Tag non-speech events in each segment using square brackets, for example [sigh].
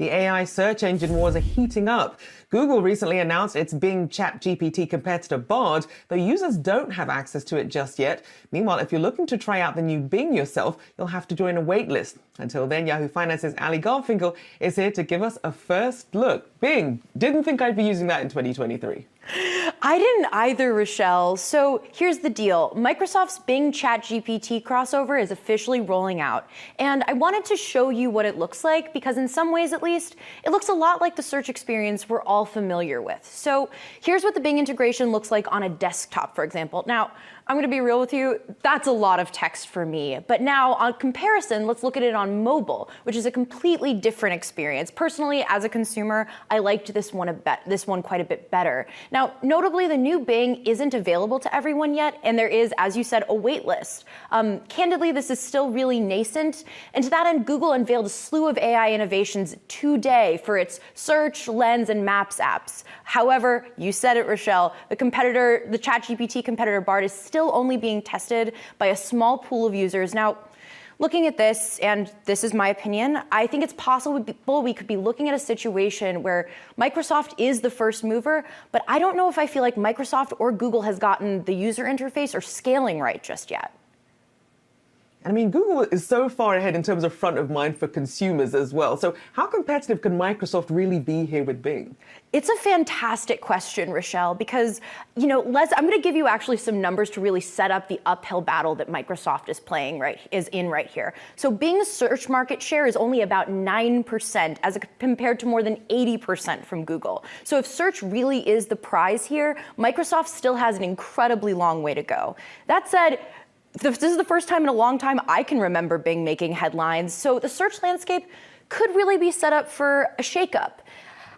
The AI search engine wars are heating up. Google recently announced its Bing ChatGPT competitor Bard, though users don't have access to it just yet. Meanwhile, if you're looking to try out the new Bing yourself, you'll have to join a waitlist. Until then, Yahoo Finance's Ali Garfinkel is here to give us a first look. Bing, didn't think I'd be using that in 2023. I didn't either, Rochelle. So here's the deal Microsoft's Bing ChatGPT crossover is officially rolling out. And I wanted to show you what it looks like because, in some ways at least, it looks a lot like the search experience we're all familiar with. So here's what the Bing integration looks like on a desktop, for example. Now, I'm going to be real with you, that's a lot of text for me. But now, on comparison, let's look at it on mobile, which is a completely different experience. Personally, as a consumer, I liked this one a bit, this one quite a bit better. Now, notably, the new Bing isn't available to everyone yet, and there is, as you said, a wait list. Um, candidly, this is still really nascent, and to that end, Google unveiled a slew of AI innovations today for its search, lens, and maps apps. However, you said it, Rochelle, the competitor, the ChatGPT competitor Bard is still still only being tested by a small pool of users. Now, looking at this, and this is my opinion, I think it's possible we could be looking at a situation where Microsoft is the first mover, but I don't know if I feel like Microsoft or Google has gotten the user interface or scaling right just yet. I mean, Google is so far ahead in terms of front of mind for consumers as well. So, how competitive can Microsoft really be here with Bing? It's a fantastic question, Rochelle, because, you know, let's, I'm going to give you actually some numbers to really set up the uphill battle that Microsoft is playing right, is in right here. So Bing's search market share is only about 9% as a, compared to more than 80% from Google. So if search really is the prize here, Microsoft still has an incredibly long way to go. That said, this is the first time in a long time I can remember Bing making headlines. So the search landscape could really be set up for a shakeup.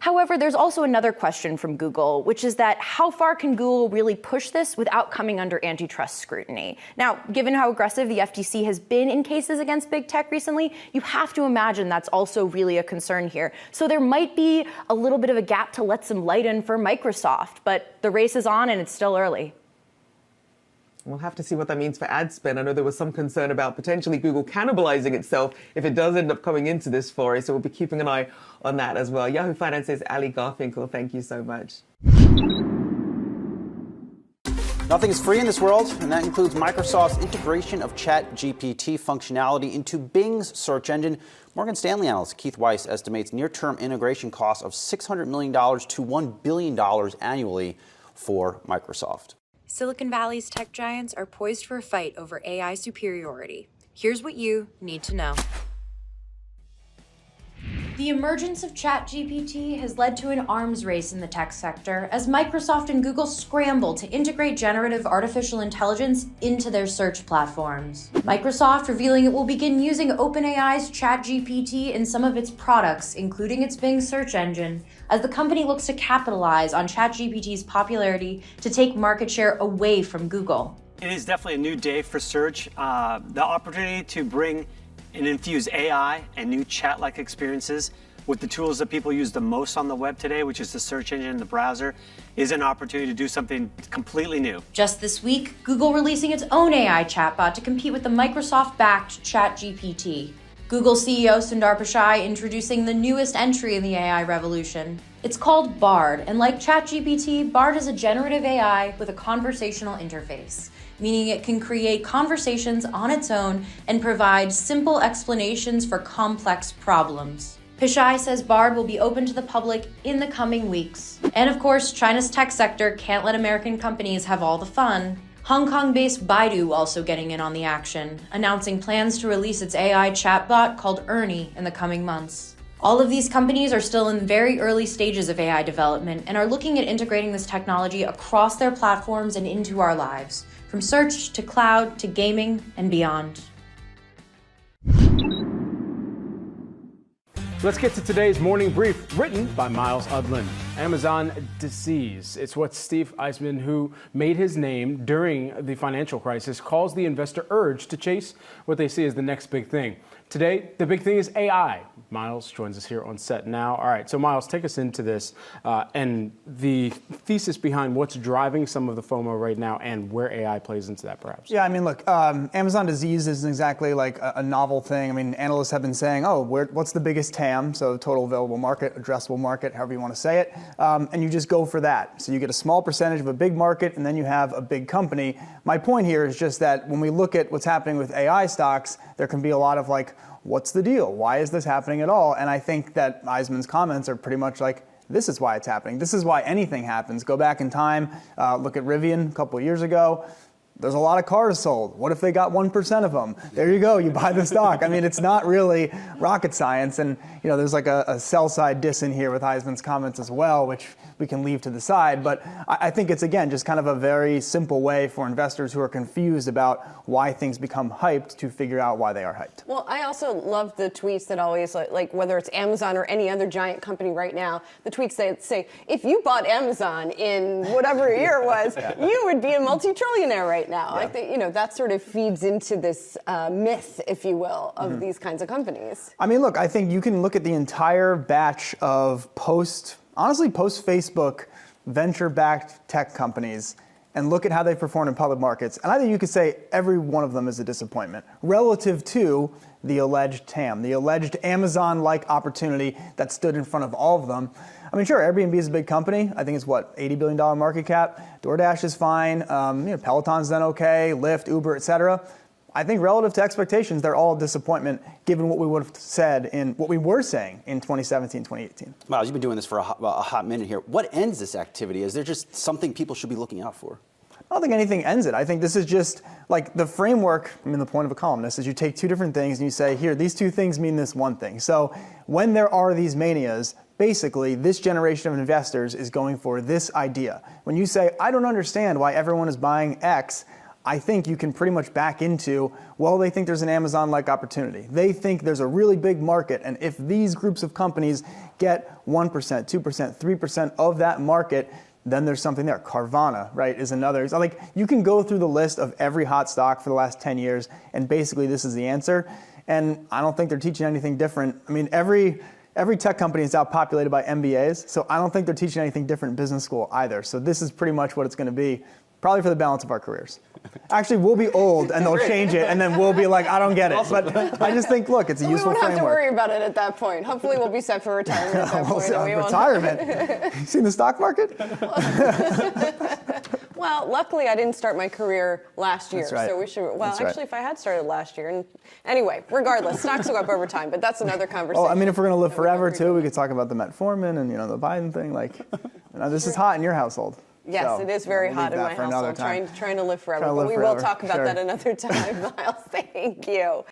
However, there's also another question from Google, which is that how far can Google really push this without coming under antitrust scrutiny? Now, given how aggressive the FTC has been in cases against big tech recently, you have to imagine that's also really a concern here. So there might be a little bit of a gap to let some light in for Microsoft, but the race is on and it's still early. We'll have to see what that means for ad spend. I know there was some concern about potentially Google cannibalizing itself if it does end up coming into this foray. So we'll be keeping an eye on that as well. Yahoo Finance's Ali Garfinkel, thank you so much. Nothing is free in this world, and that includes Microsoft's integration of Chat GPT functionality into Bing's search engine. Morgan Stanley analyst Keith Weiss estimates near term integration costs of $600 million to $1 billion annually for Microsoft. Silicon Valley's tech giants are poised for a fight over AI superiority. Here's what you need to know. The emergence of ChatGPT has led to an arms race in the tech sector as Microsoft and Google scramble to integrate generative artificial intelligence into their search platforms. Microsoft revealing it will begin using OpenAI's ChatGPT in some of its products, including its Bing search engine, as the company looks to capitalize on ChatGPT's popularity to take market share away from Google. It is definitely a new day for search. Uh, the opportunity to bring and infuse AI and new chat like experiences with the tools that people use the most on the web today, which is the search engine and the browser, is an opportunity to do something completely new. Just this week, Google releasing its own AI chatbot to compete with the Microsoft backed ChatGPT. Google CEO Sundar Pichai introducing the newest entry in the AI revolution. It's called Bard, and like ChatGPT, Bard is a generative AI with a conversational interface meaning it can create conversations on its own and provide simple explanations for complex problems. Pichai says Bard will be open to the public in the coming weeks. And of course, China's tech sector can't let American companies have all the fun. Hong Kong based Baidu also getting in on the action, announcing plans to release its AI chatbot called Ernie in the coming months. All of these companies are still in very early stages of AI development and are looking at integrating this technology across their platforms and into our lives from search to cloud to gaming and beyond. Let's get to today's morning brief, written by Myles Udland. Amazon disease. It's what Steve Eisman, who made his name during the financial crisis, calls the investor urge to chase what they see as the next big thing. Today, the big thing is AI. Myles joins us here on set now. All right, so Myles, take us into this uh, and the thesis behind what's driving some of the FOMO right now and where AI plays into that, perhaps. Yeah, I mean, look, um, Amazon disease isn't exactly like a, a, novel thing. I mean, analysts have been saying, oh, what's the biggest TAM? So total available market, addressable market, however you want to say it. Um, and you just go for that. So you get a small percentage of a big market, and then you have a big company. My point here is just that when we look at what's happening with AI stocks, there can be a lot of like, what's the deal? Why is this happening at all? And I think that Eisman's comments are pretty much like, this is why it's happening. This is why anything happens. Go back in time, uh, look at Rivian a couple years ago. There's a lot of cars sold. What if they got 1% of them? There you go, you buy the stock. I mean, it's not really rocket science. And, you know, there's like a, a sell side diss in here with Eisman's comments as well, which we can leave to the side. But I, I think it's, again, just kind of a very simple way for investors who are confused about why things become hyped to figure out why they are hyped. Well, I also love the tweets that always, like, whether it's Amazon or any other giant company right now, the tweets that say, if you bought Amazon in whatever [laughs] year it was, yeah. you would be a multi trillionaire right now. Yeah. I think, you know, that sort of feeds into this uh, myth, if you will, of mm-hmm. these kinds of companies. I mean, look, I think you can look at the entire batch of post honestly, post Facebook venture backed tech companies and look at how they perform in public markets. And I think you could say every one of them is a disappointment relative to the alleged TAM, the alleged Amazon like opportunity that stood in front of all of them. I mean, sure, Airbnb is a big company. I think it's what, $80 billion market cap. DoorDash is fine. Um, you know, Peloton's done okay, Lyft, Uber, et cetera. I think relative to expectations, they're all a disappointment given what we would have said in what we were saying in 2017, 2018. Myles, you've been doing this for a hot, a hot minute here. What ends this activity? Is there just something people should be looking out for? I don't think anything ends it. I think this is just like the framework. I mean, the point of a columnist is you take two different things and you say, here, these two things mean this one thing. So when there are these manias, basically, this generation of investors is going for this idea. When you say, I don't understand why everyone is buying X, I think you can pretty much back into, well, they think there's an Amazon like opportunity. They think there's a really big market, and if these groups of companies get 1%, 2%, 3% of that market, then there's something there. Carvana, right, is another. So like you can go through the list of every hot stock for the last 10 years, and basically this is the answer. And I don't think they're teaching anything different. I mean, every every tech company is outpopulated by MBAs, so I don't think they're teaching anything different in business school either. So this is pretty much what it's going to be probably for the balance of our careers. Actually, we'll be old and they'll change it, and then we'll be like, I don't get it. But I just think, look, it's a useful framework. We won't have to worry about it at that point. Hopefully, we'll be set for retirement at [laughs] that point. we retirement? [laughs] you seen the stock market? [laughs] well, luckily, I didn't start my career last year, right. so we should. Well, that's actually, right. if I had started last year, and anyway, regardless, stocks will go up over time, but that's another conversation. Oh, I mean, if we're gonna live forever too, we could talk about the Metformin and you know the Biden thing. Like, you know, this is hot in your household. Yes, so, it is very we'll hot in my household. Trying, trying to live forever, to live but we forever. will talk about sure. that another time, [laughs] Myles. Thank you.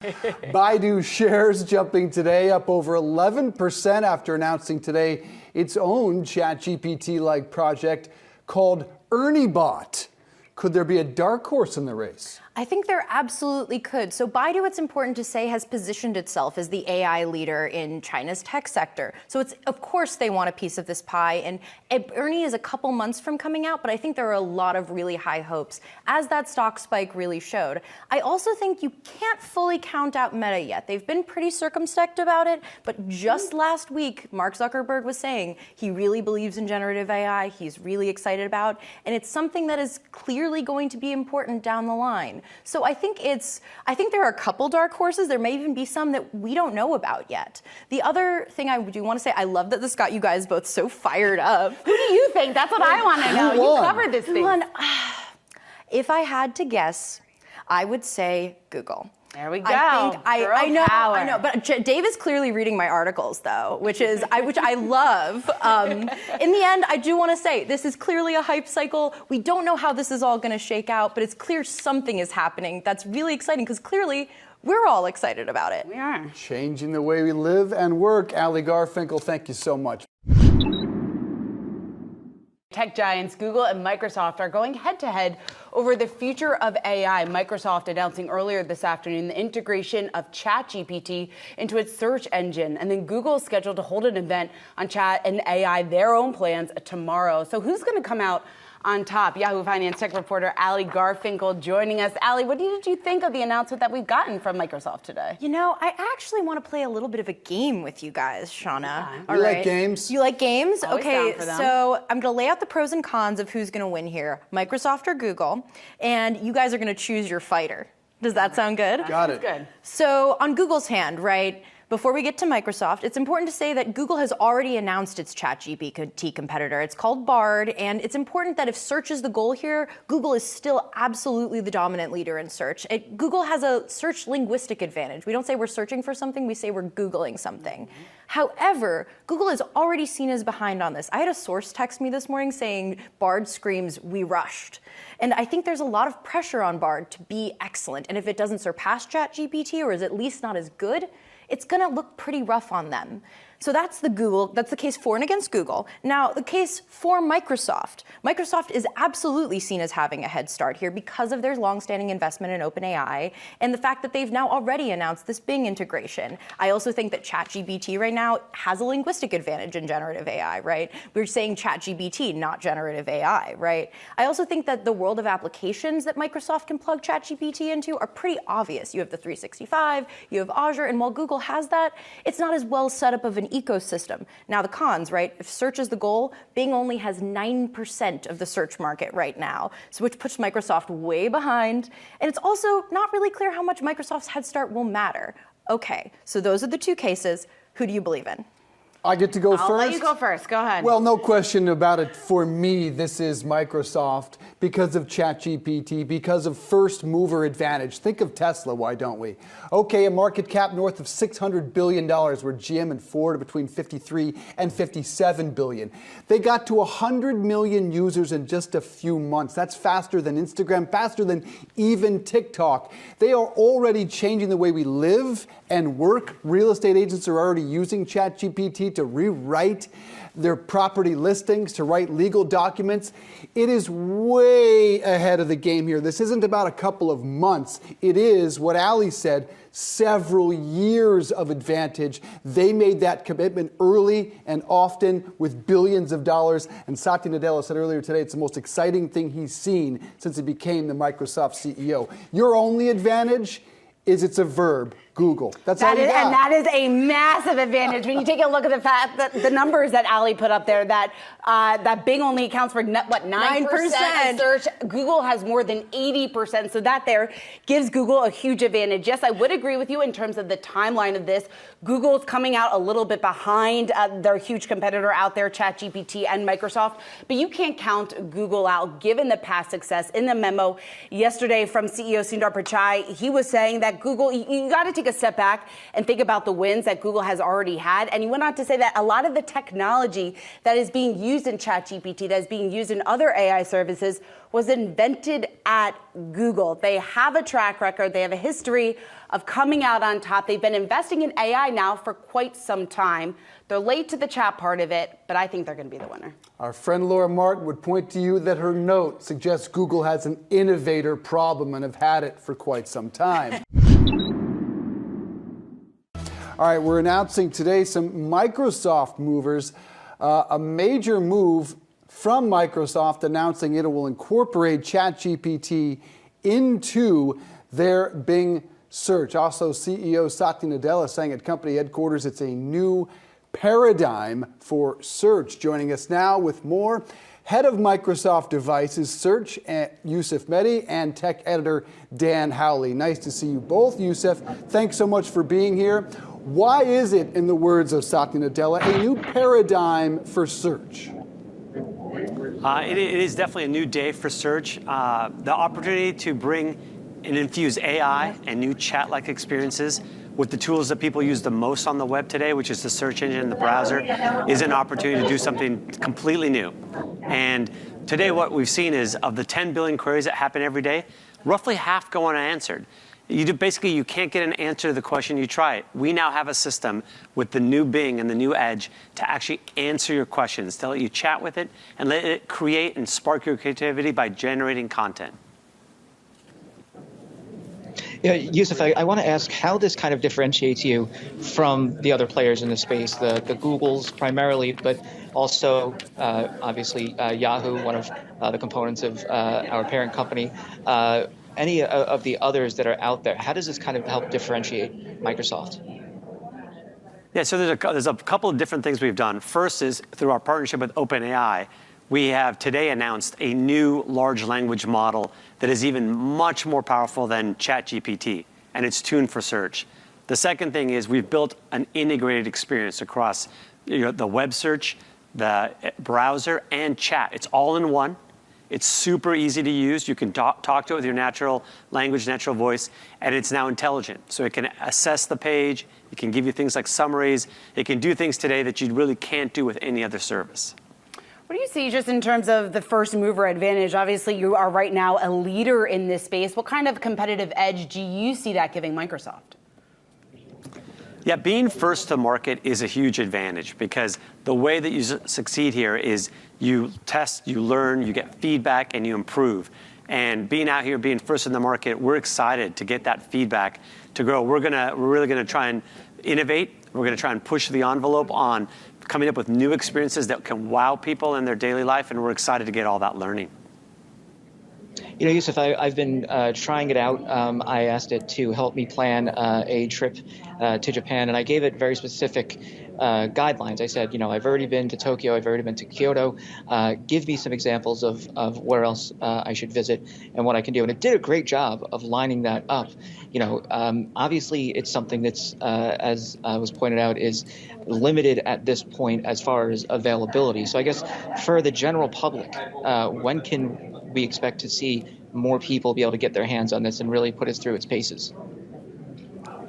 [laughs] Baidu shares jumping today up over 11% after announcing today its own ChatGPT like project called ErnieBot. Could there be a dark horse in the race? I think there absolutely could. So Baidu, it's important to say, has positioned itself as the AI leader in China's tech sector. So it's of course they want a piece of this pie. And Ernie is a couple months from coming out, but I think there are a lot of really high hopes, as that stock spike really showed. I also think you can't fully count out Meta yet. They've been pretty circumspect about it, but just last week, Mark Zuckerberg was saying he really believes in generative AI. He's really excited about, and it's something that is clearly going to be important down the line. So I think it's I think there are a couple dark horses. There may even be some that we don't know about yet. The other thing I do want to say, I love that this got you guys both so fired up. Who do you think? That's what I want to know. You covered this thing. One, [sighs] if I had to guess, I would say Google. There we go. I think I, I know power. I know, but Dave is clearly reading my articles though, which is I which I [laughs] love. Um, in the end, I do want to say this is clearly a hype cycle. We don't know how this is all going to shake out, but it's clear something is happening. That's really exciting because clearly we're all excited about it. We are changing the way we live and work. Ali Garfinkel, thank you so much. Tech giants Google and Microsoft are going head to head over the future of AI. Microsoft announcing earlier this afternoon the integration of ChatGPT into its search engine. And then Google is scheduled to hold an event on chat and AI, their own plans tomorrow. So who's going to come out on top. Yahoo Finance tech reporter Ali Garfinkel joining us. Ali, what did you think of the announcement that we've gotten from Microsoft today? You know, I actually want to play a little bit of a game with you guys, Shauna. Okay. You like games? You like games? Always okay, down for them. so I'm going to lay out the pros and cons of who's going to win here Microsoft or Google, and you guys are going to choose your fighter. Does that sound good? Got it. Good. So, on Google's hand, right? Before we get to Microsoft, it's important to say that Google has already announced its ChatGPT competitor. It's called Bard, and it's important that if search is the goal here, Google is still absolutely the dominant leader in search. It, Google has a search linguistic advantage. We don't say we're searching for something, we say we're Googling something. Mm-hmm. However, Google is already seen as behind on this. I had a source text me this morning saying Bard screams, We rushed. And I think there's a lot of pressure on Bard to be excellent. And if it doesn't surpass ChatGPT or is at least not as good, it's going to look pretty rough on them. So that's the Google, that's the case for and against Google. Now, the case for Microsoft. Microsoft is absolutely seen as having a head start here because of their longstanding investment in OpenAI and the fact that they've now already announced this Bing integration. I also think that ChatGPT right now has a linguistic advantage in generative AI, right? We're saying ChatGPT, not generative AI, right? I also think that the world of applications that Microsoft can plug ChatGPT into are pretty obvious. You have the 365, you have Azure, and while Google has that, it's not as well set up of an ecosystem. Now, the cons, right? If search is the goal, Bing only has 9% of the search market right now, so which puts Microsoft way behind. And it's also not really clear how much Microsoft's head start will matter. Okay, so those are the two cases. Who do you believe in? I get to go I'll first. let you go first. Go ahead. Well, no question about it. For me, this is Microsoft because of ChatGPT, because of first mover advantage. Think of Tesla, why don't we? Okay, a market cap north of $600 billion, where GM and Ford are between 53 and 57 billion. They got to 100 million users in just a few months. That's faster than Instagram, faster than even TikTok. They are already changing the way we live and work. Real estate agents are already using ChatGPT to rewrite their property listings, to write legal documents. It is way ahead of the game here. This isn't about a couple of months. It is what Ali said, several years of advantage. They made that commitment early and often with billions of dollars. And Satya Nadella said earlier today it's the most exciting thing he's seen since he became the Microsoft CEO. Your only advantage is it's a verb. Google. That's all That you is, got. and that is a massive advantage when you take a look at the fact that the numbers that Ali put up there that uh, that Bing only accounts for what nine percent of search. Google has more than eighty percent, so that there gives Google a huge advantage. Yes, I would agree with you in terms of the timeline of this. Google's coming out a little bit behind uh, their huge competitor out there, ChatGPT and Microsoft, but you can't count Google out given the past success. In the memo yesterday from CEO Sundar Pichai, he was saying that Google, you, you got to take a step back and think about the wins that Google has already had. And he went on to say that a lot of the technology that is being used in ChatGPT, that is being used in other AI services, was invented at Google. They have a track record, they have a history of coming out on top. They've been investing in AI now for quite some time. They're late to the chat part of it, but I think they're going to be the winner. Our friend Laura Martin would point to you that her note suggests Google has an innovator problem and have had it for quite some time. [laughs] All right, we're announcing today some Microsoft movers, uh, a major move from Microsoft announcing it will incorporate ChatGPT into their Bing search. Also, CEO Satya Nadella saying at company headquarters it's a new paradigm for search. Joining us now with more, head of Microsoft Devices Search, uh, Yusuf Mehdi, and tech editor Dan Howley. Nice to see you both. Yusuf, thanks so much for being here. Why is it, in the words of Satya Nadella, a new paradigm for search? Uh, it, it is definitely a new day for search. Uh, the opportunity to bring and infuse AI and new chat like experiences with the tools that people use the most on the web today, which is the search engine and the browser, is an opportunity to do something completely new. And today, what we've seen is of the 10 billion queries that happen every day, roughly half go unanswered. You do, basically, you can't get an answer to the question you try it. We now have a system with the new Bing and the new Edge to actually answer your questions, to let you chat with it and let it create and spark your creativity by generating content. Yeah, Yusuf, I, I want to ask how this kind of differentiates you from the other players in the space, the, the Googles primarily, but also uh, obviously uh, Yahoo, one of uh, the components of uh, our parent company. Any of the others that are out there, how does this kind of help differentiate Microsoft? Yeah, so there's a, there's a couple of different things we've done. First is through our partnership with OpenAI, we have today announced a new large language model that is even much more powerful than ChatGPT, and it's tuned for search. The second thing is we've built an integrated experience across the web search, the eh, browser, and chat. It's all in one. It's super easy to use. You can talk, talk, to it with your natural language, natural voice, and it's now intelligent. So it can assess the page, it can give you things like summaries, it can do things today that you really can't do with any other service. What do you see just in terms of the first mover advantage? Obviously, you are right now a leader in this space. What kind of competitive edge do you see that giving Microsoft? Yeah, being first to market is a huge advantage because the way that you succeed here is you test, you learn, you get feedback, and you improve. And being out here, being first in the market, we're excited to get that feedback to grow. We're gonna, we're really gonna try and innovate. We're gonna try and push the envelope on coming up with new experiences that can wow people in their daily life, and we're excited to get all that learning. You know, Yusuf, I, have been uh, trying it out. Um, I asked it to help me plan uh, a trip uh, to Japan, and I gave it very specific uh, guidelines. I said, you know, I've already been to Tokyo, I've already been to Kyoto. Uh, give me some examples of, of where else uh, I should visit and what I can do. And it did a great job of lining that up. You know, um, obviously, it's something that's, as was pointed out, is limited at this point as far as availability. So I guess for the general public, when can we expect to see more people be able to get their hands on this and really put us through its paces.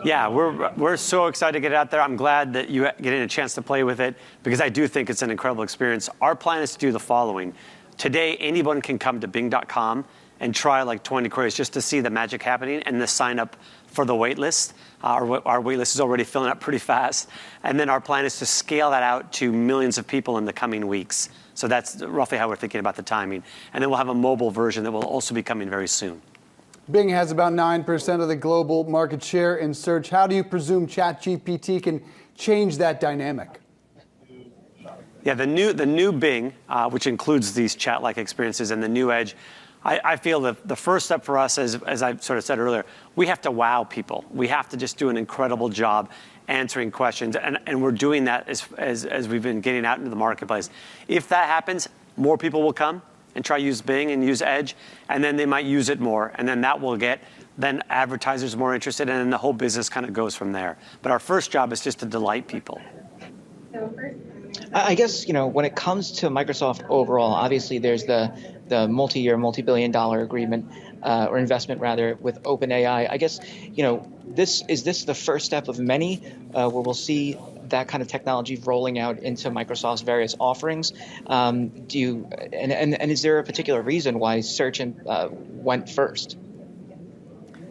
Yeah, we're, we're so excited to get it out there. I'm glad that you getting a chance to play with it because I do think it's an incredible experience. Our plan is to do the following. Today, anyone can come to bing.com and try like 20 queries just to see the magic happening and to sign up for the waitlist. Uh, our, our waitlist is already filling up pretty fast. And then our plan is to scale that out to millions of people in the coming weeks. So that's roughly how we're thinking about the timing. And then we'll have a mobile version that will also be coming very soon. Bing has about 9% of the global market share in search. How do you presume ChatGPT can change that dynamic? Yeah, the new, the new Bing, uh, which includes these chat like experiences, and the new Edge, I, I, feel that the first step for us, as, as I sort of said earlier, we have to wow people. We have to just do an incredible job answering questions. And, and we're doing that as, as, as we've been getting out into the marketplace. If that happens, more people will come and try use Bing and use Edge, and then they might use it more, and then that will get then advertisers more interested, and then the whole business kind of goes from there. But our first job is just to delight people. I guess you know when it comes to Microsoft overall, obviously there's the the multi-year, multi-billion-dollar agreement uh, or investment rather with OpenAI. I guess you know this is this the first step of many uh, where we'll see that kind of technology rolling out into Microsoft's various offerings. Um, do you and, and, and is there a particular reason why search and, uh, went first?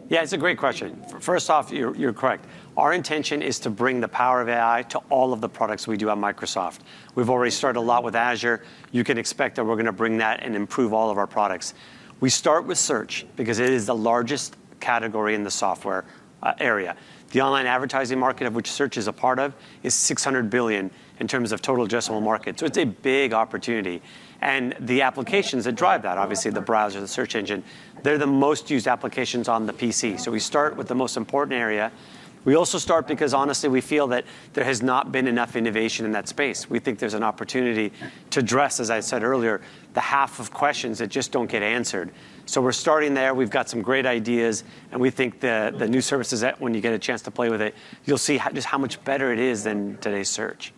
Yeah, it's a great question. First off, you're, you're, correct. Our intention is to bring the power of AI to all of the products we do at Microsoft. We've already started a lot with Azure. You can expect that we're going to bring that and improve all of our products. We start with search because it is the largest category in the software uh, area. The online advertising market, of which search is a part of, is 600 billion in terms of total addressable market. So it's a big opportunity. And the applications that drive that, obviously the browser, the search engine, they're the most used applications on the PC. So we start with the most important area. We also start because honestly, we feel that there has not been enough innovation in that space. We think there's an opportunity to address, as I said earlier, the half of questions that just don't get answered. So we're starting there. We've got some great ideas, and we think the, the new services that when you get a chance to play with it, you'll see how, just how much better it is than today's search.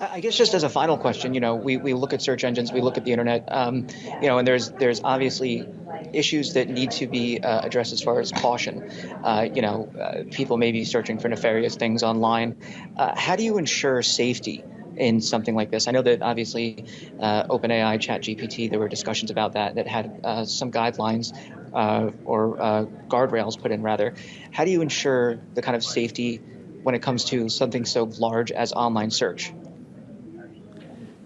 I guess just as a final question, you know, we, we look at search engines, we look at the internet, um, you know, and there's there's obviously issues that need to be uh, addressed as far as caution. Uh, you know, uh, people may be searching for nefarious things online. Uh, how do you ensure safety? in something like this? I know that obviously uh, OpenAI, ChatGPT, there were discussions about that that had uh, some guidelines or guardrails put in, rather. How do you ensure the kind of safety when it comes to something so large as online search?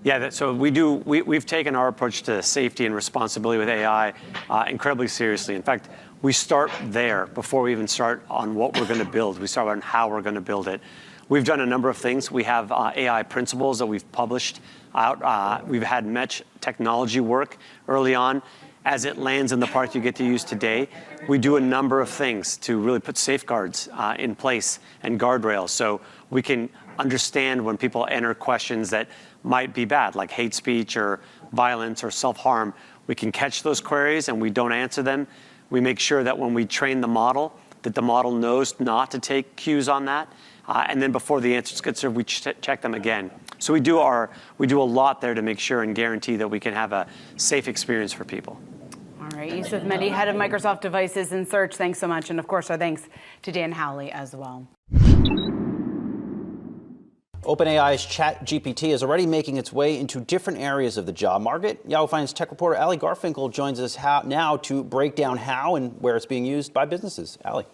Yeah, so we do. We, have taken our approach to safety and responsibility with AI uh, incredibly seriously. In fact, we start there before we even start on what we're going to build. We start on how we're going to build it. We've done a number of things. We have uh, AI principles that we've published out. Uh, we've had Mesh technology work early on. As it lands in the parts you get to use today, we do a number of things to really put safeguards in place and guardrails so we can understand when people enter questions that might be bad, like hate speech or violence or self harm. We can catch those queries and we don't answer them. We make sure that when we train the model, that the model knows not to take cues on that. Uh, and then before the answers get served, we ch- check them again. So we do our we do a lot there to make sure and guarantee that we can have a safe experience for people. All right, Yusuf Mehdi, head of Microsoft Devices and Search. Thanks so much, and of course, our thanks to Dan Howley as well. OpenAI's ChatGPT is already making its way into different areas of the job market. Yahoo Finance tech reporter Ali Garfinkel joins us how, now to break down how and where it's being used by businesses. Ali.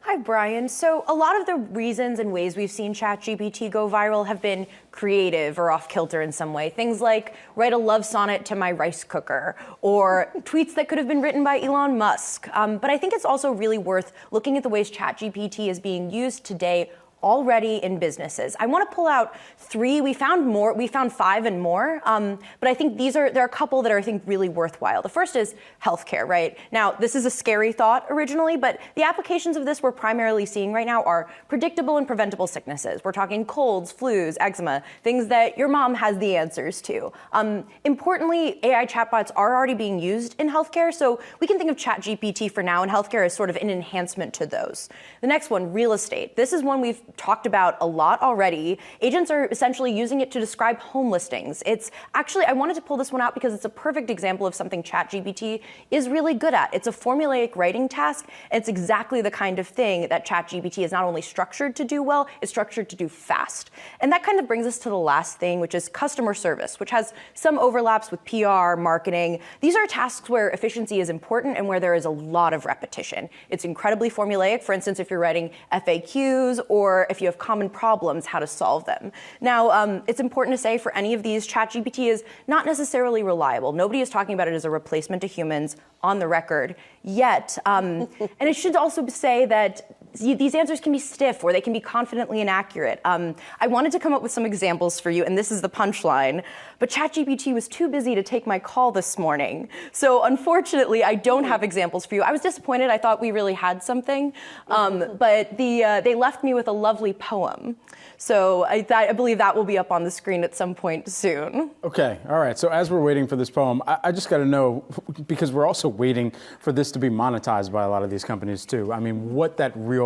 Hi, Brian. So, a lot of the reasons and ways we've seen ChatGPT go viral have been creative or off kilter in some way. Things like write a love sonnet to my rice cooker or [laughs] tweets that could have been written by Elon Musk. Um, but I think it's also really worth looking at the ways ChatGPT is being used today already in businesses. I want to pull out three. We found more. We found five and more. Um, but I think these are there are a couple that are I think really worthwhile. The first is healthcare. Right now, this is a scary thought originally, but the applications of this we're primarily seeing right now are predictable and preventable sicknesses. We're talking colds, flus, eczema, things that your mom has the answers to. Um, importantly, AI chatbots are already being used in healthcare, so we can think of ChatGPT for now in healthcare as sort of an enhancement to those. The next one, real estate. This is one we've talked about a lot already. Agents are essentially using it to describe home listings. It's actually, I wanted to pull this one out because it's a perfect example of something ChatGPT is really good at. It's a formulaic writing task. and It's exactly the kind of thing that ChatGPT is not only structured to do well, it's structured to do fast. And that kind of brings us to the last thing, which is customer service, which has some overlaps with PR, marketing. These are tasks where efficiency is important and where there is a lot of repetition. It's incredibly formulaic. For instance, if you're writing FAQs or if you have common problems, how to solve them. Now, um, it's important to say for any of these, ChatGPT is not necessarily reliable. Nobody is talking about it as a replacement to humans on the record yet. Um, [laughs] and it should also say that these answers can be stiff or they can be confidently inaccurate. Um, I wanted to come up with some examples for you, and this is the punchline. But ChatGPT was too busy to take my call this morning. So unfortunately, I don't have examples for you. I was disappointed. I thought we really had something. Um, but the, uh, they left me with a lovely poem. So I, I, believe that will be up on the screen at some point soon. Okay, all right. So as we're waiting for this poem, I, I just got to know because we're also waiting for this to be monetized by a lot of these companies too. I mean, what that real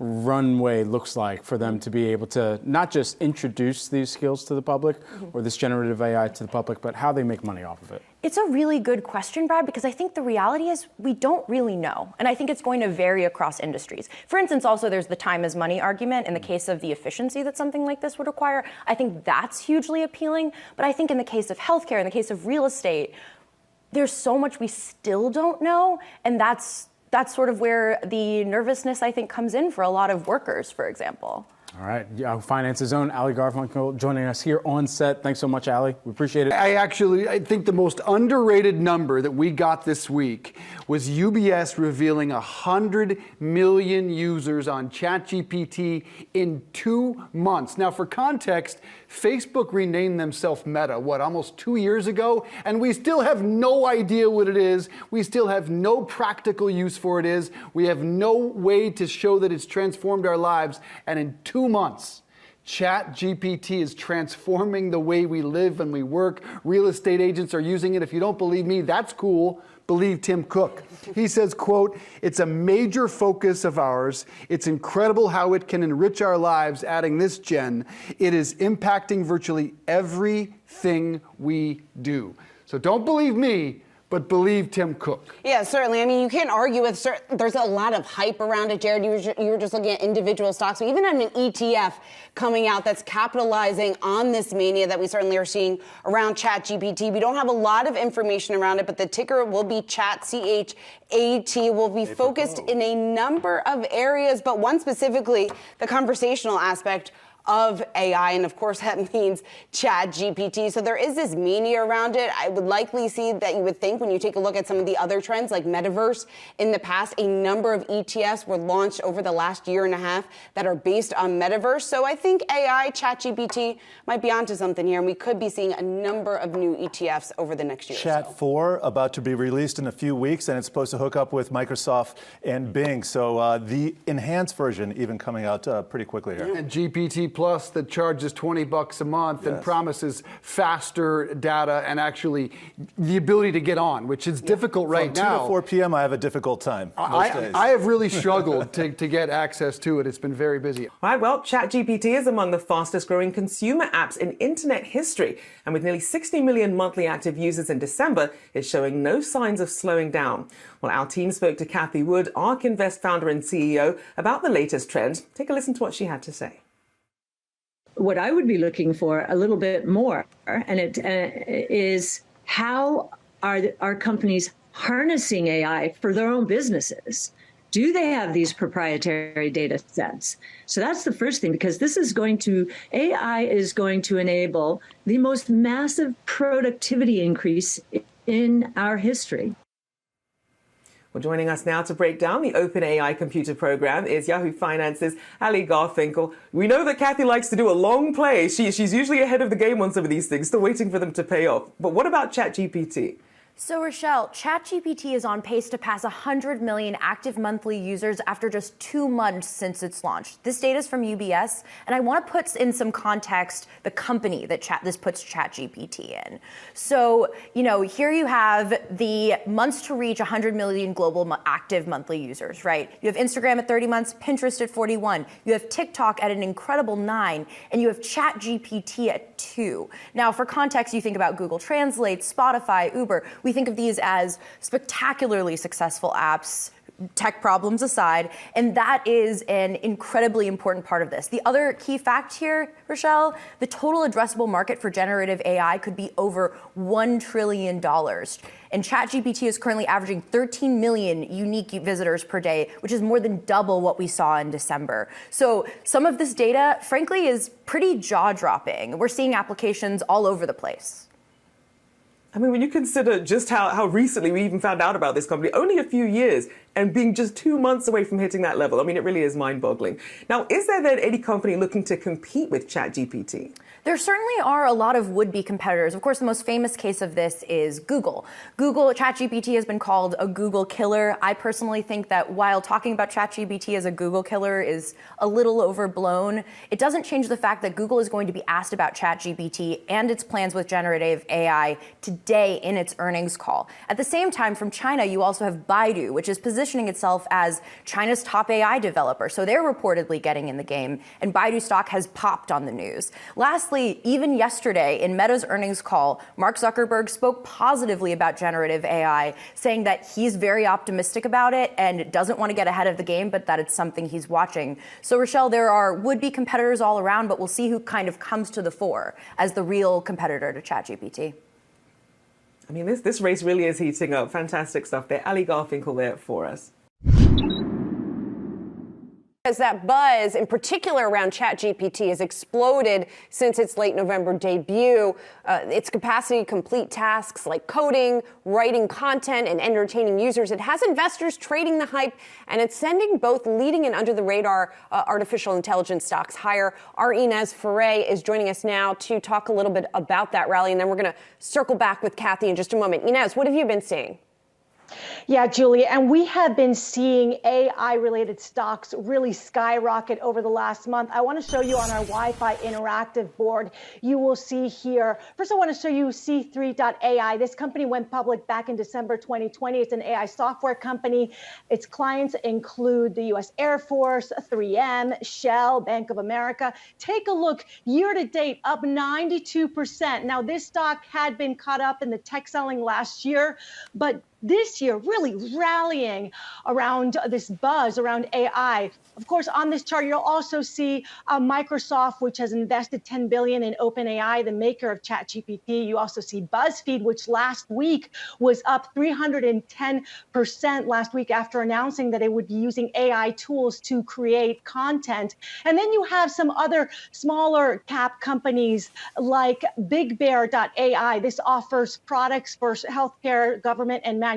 runway looks like for them to be able to not just introduce these skills to the public or this generative AI to the public, but how they make money off of it? It's a really good question, Brad, because I think the reality is we don't really know. And I think it's going to vary across industries. For instance, also there's the time is money argument in the case of the efficiency that something like this would require. I think that's hugely appealing. But I think in the case of healthcare, in the case of real estate, there's so much we still don't know. And that's that's sort of where the nervousness, I think, comes in for a lot of workers, for example. All right, Yahoo Finance's own Ali Garfinkel joining us here on set. Thanks so much, Ali. We appreciate it. I actually, I think the most underrated number that we got this week was UBS revealing 100 million users on ChatGPT in two months. Now, for context, Facebook renamed themselves Meta, what, almost two years ago? And we still have no idea what it is. We still have no practical use for it is. We have no way to show that it's transformed our lives. And in two two months, Chat GPT is transforming the way we live and we work. Real estate agents are using it. If you don't believe me, that's cool. Believe Tim Cook. He says, quote, it's a major focus of ours. It's incredible how it can enrich our lives, adding this gen. It is impacting virtually everything we do. So don't believe me, but believe Tim Cook. Yeah, certainly. I mean, you can't argue with certain, there's a lot of hype around it, Jared. You were, just, you were just looking at individual stocks. We even had an ETF coming out that's capitalizing on this mania that we certainly are seeing around Chat GPT. We don't have a lot of information around it, but the ticker will be Chat C H A T. Will be focused in a number of areas, but one specifically, the conversational aspect of AI. And of course, [laughs] that means Chat GPT. So there is this mania around it. I would likely see that you would think when you take a look at some of the other trends like metaverse in the past, a number of ETFs were launched over the last year and a half that are based on metaverse. So I think AI, Chat GPT might be onto something here. And we could be seeing a number of new ETFs over the next year. Chat so. 4 about to be released in a few weeks, and it's supposed to hook up with Microsoft and Bing. So uh, the enhanced version even coming out uh, pretty quickly here. And GPT Plus that charges 20 bucks a month yes. and promises faster data and actually the ability to get on, which is yeah. difficult right From now. 2 to 4 p.m., I have a difficult time. I, I, have really [laughs] struggled to, to get access to it. It's been very busy. All right, well, ChatGPT is among the fastest growing consumer apps in internet history. And with nearly 60 million monthly active users in December, it's showing no signs of slowing down. Well, our team spoke to Cathie Wood, ARK Invest founder and CEO, about the latest trends. Take a listen to what she had to say what I would be looking for a little bit more, and it uh, is how are our companies harnessing AI for their own businesses? Do they have these proprietary data sets? So that's the first thing, because this is going to, AI is going to enable the most massive productivity increase in our history. Well, joining us now to break down the OpenAI computer program is Yahoo Finance's Ali Garfinkel. We know that Cathie likes to do a long play. She, she's usually ahead of the game on some of these things, still waiting for them to pay off. But what about ChatGPT? So, Rochelle, ChatGPT is on pace to pass 100 million active monthly users after just two months since its launch. This data is from UBS, and I want to put in some context the company that chat, this puts ChatGPT in. So, you know, here you have the months to reach 100 million global active monthly users, right? You have Instagram at 30 months, Pinterest at 41, you have TikTok at an incredible nine, and you have ChatGPT at two. Now, for context, you think about Google Translate, Spotify, Uber we think of these as spectacularly successful apps tech problems aside, and that is an incredibly important part of this. The other key fact here, Rochelle, the total addressable market for generative AI could be over $1 trillion. And ChatGPT is currently averaging 13 million unique visitors per day, which is more than double what we saw in December. So some of this data, frankly, is pretty jaw dropping. We're seeing applications all over the place. I mean, when you consider just how, how recently we even found out about this company, only a few years, and being just two months away from hitting that level, I mean, it really is mind boggling. Now, is there then any company looking to compete with ChatGPT? There certainly are a lot of would be competitors. Of course, the most famous case of this is Google. Google, ChatGPT has been called a Google killer. I personally think that while talking about ChatGPT as a Google killer is a little overblown, it doesn't change the fact that Google is going to be asked about ChatGPT and its plans with generative AI today in its earnings call. At the same time, from China, you also have Baidu, which is positioning itself as China's top AI developer. So they're reportedly getting in the game, and Baidu stock has popped on the news. Lastly, even yesterday in Meta's earnings call, Mark Zuckerberg spoke positively about generative AI, saying that he's very optimistic about it and doesn't want to get ahead of the game, but that it's something he's watching. So, Rochelle, there are would be competitors all around, but we'll see who kind of comes to the fore as the real competitor to ChatGPT. I mean, this, this race really is heating up. Fantastic stuff there. Ali Garfinkel there for us. As that buzz, in particular around ChatGPT, has exploded since its late November debut. Uh, its capacity to complete tasks like coding, writing content, and entertaining users. It has investors trading the hype, and it's sending both leading and under the radar uh, artificial intelligence stocks higher. Our Ines Ferré is joining us now to talk a little bit about that rally, and then we're going to circle back with Cathie in just a moment. Ines, what have you been seeing? Yeah, Julia, and we have been seeing AI related stocks really skyrocket over the last month. I want to show you on our Wi Fi interactive board. You will see here. First, I want to show you C3.ai. This company went public back in December 2020. It's an AI software company. Its clients include the US Air Force, 3M, Shell, Bank of America. Take a look year to date, up 92%. Now, this stock had been caught up in the tech selling last year, but this year really rallying around this buzz around AI. Of course, on this chart, you'll also see uh, Microsoft, which has invested 10 billion in OpenAI, the maker of ChatGPT. You also see BuzzFeed, which last week was up 310% last week after announcing that it would be using AI tools to create content. And then you have some other smaller cap companies like BigBear.ai. This offers products for healthcare, government, and manufacturing.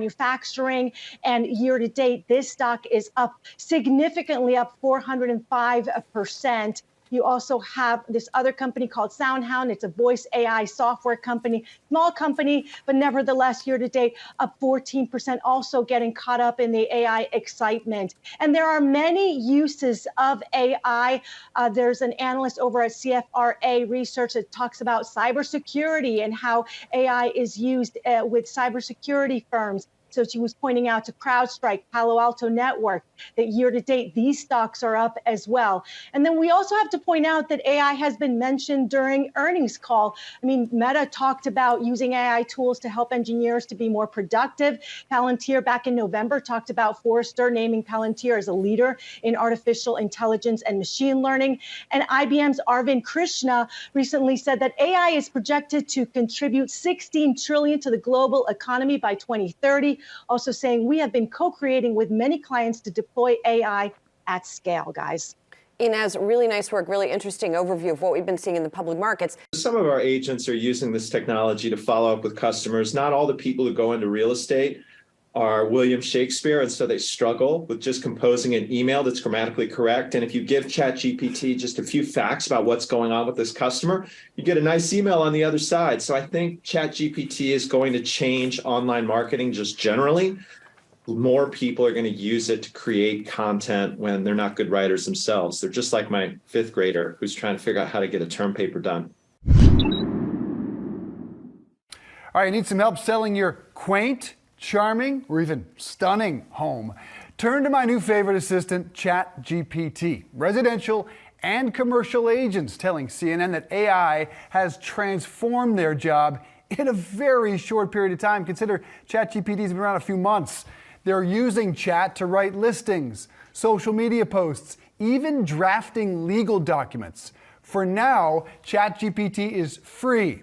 And year to date, this stock is up significantly, up 405%. You also have this other company called SoundHound. It's a voice AI software company, small company, but nevertheless, year to date, up 14%, also getting caught up in the AI excitement. And there are many uses of AI. Uh, there's an analyst over at CFRA Research that talks about cybersecurity and how AI is used uh, with cybersecurity firms. So she was pointing out to CrowdStrike, Palo Alto Network, that year to date, these stocks are up as well. And then we also have to point out that AI has been mentioned during earnings call. I mean, Meta talked about using AI tools to help engineers to be more productive. Palantir back in November talked about Forrester naming Palantir as a leader in artificial intelligence and machine learning. And IBM's Arvind Krishna recently said that AI is projected to contribute 16 trillion to the global economy by 2030. Also saying we have been co-creating with many clients to deploy AI at scale, guys. Ines, really nice work, really interesting overview of what we've been seeing in the public markets. Some of our agents are using this technology to follow up with customers. Not all the people who go into real estate are William Shakespeare, and so they struggle with just composing an email that's grammatically correct. And if you give ChatGPT just a few facts about what's going on with this customer, you get a nice email on the other side. So I think ChatGPT is going to change online marketing just generally more people are going to use it to create content when they're not good writers themselves. They're just like my fifth grader who's trying to figure out how to get a term paper done. All right, you need some help selling your quaint, charming, or even stunning home. Turn to my new favorite assistant, ChatGPT. Residential and commercial agents telling CNN that AI has transformed their job in a very short period of time. Consider ChatGPT has been around a few months. They're using chat to write listings, social media posts, even drafting legal documents. For now, ChatGPT is free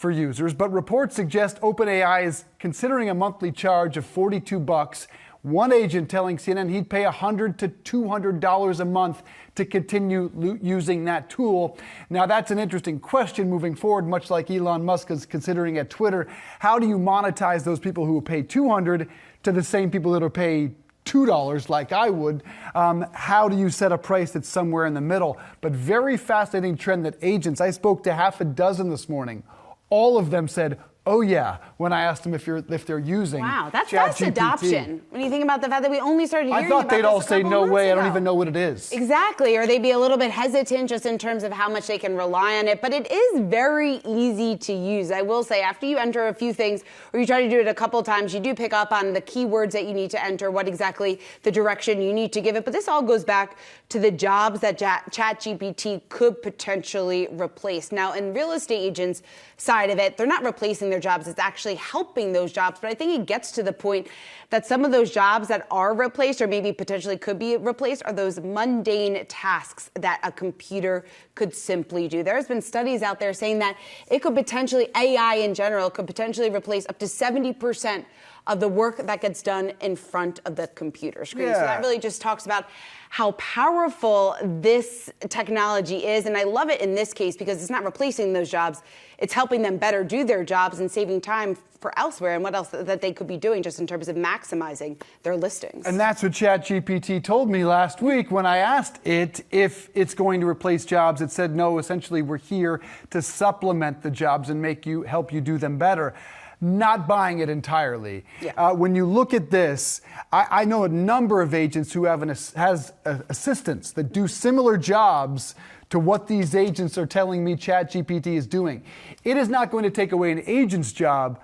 for users, but reports suggest OpenAI is considering a monthly charge of 42 bucks. One agent telling CNN he'd pay 100 to 200 dollars a month to continue lo- using that tool. Now that's an interesting question moving forward, much like Elon Musk is considering at Twitter. How do you monetize those people who will pay 200 to the same people that'll pay $2 like I would. Um, how do you set a price that's somewhere in the middle? But very fascinating trend that agents, I spoke to half a dozen this morning, all of them said, Oh yeah, when I asked them if you're if they're using Wow, that's Chat fast GPT. adoption. When you think about the fact that we only started hearing I thought about they'd all say no way. I don't even know what it is. Exactly, or they'd be a little bit hesitant just in terms of how much they can rely on it. But it is very easy to use. I will say, after you enter a few things, or you try to do it a couple times, you do pick up on the keywords that you need to enter, what exactly the direction you need to give it. But this all goes back to the jobs that ChatGPT could potentially replace. Now, in real estate agents' side of it, they're not replacing their jobs; it's actually helping those jobs. But I think it gets to the point that some of those jobs that are replaced, or maybe potentially could be replaced, are those mundane tasks that a computer could simply do. There's been studies out there saying that it could potentially, AI in general, could potentially replace up to 70% of the work that gets done in front of the computer screen. So that really just talks about how powerful this technology is. And I love it in this case because it's not replacing those jobs, it's helping them better do their jobs and saving time for elsewhere and what else that they could be doing just in terms of maximizing their listings. And that's what ChatGPT told me last week when I asked it if it's going to replace jobs. It said no. Essentially, we're here to supplement the jobs and make you help you do them better. Not buying it entirely. Uh, when you look at this, I, I know a number of agents who have an has uh, assistants that do similar jobs to what these agents are telling me ChatGPT is doing. It is not going to take away an agent's job,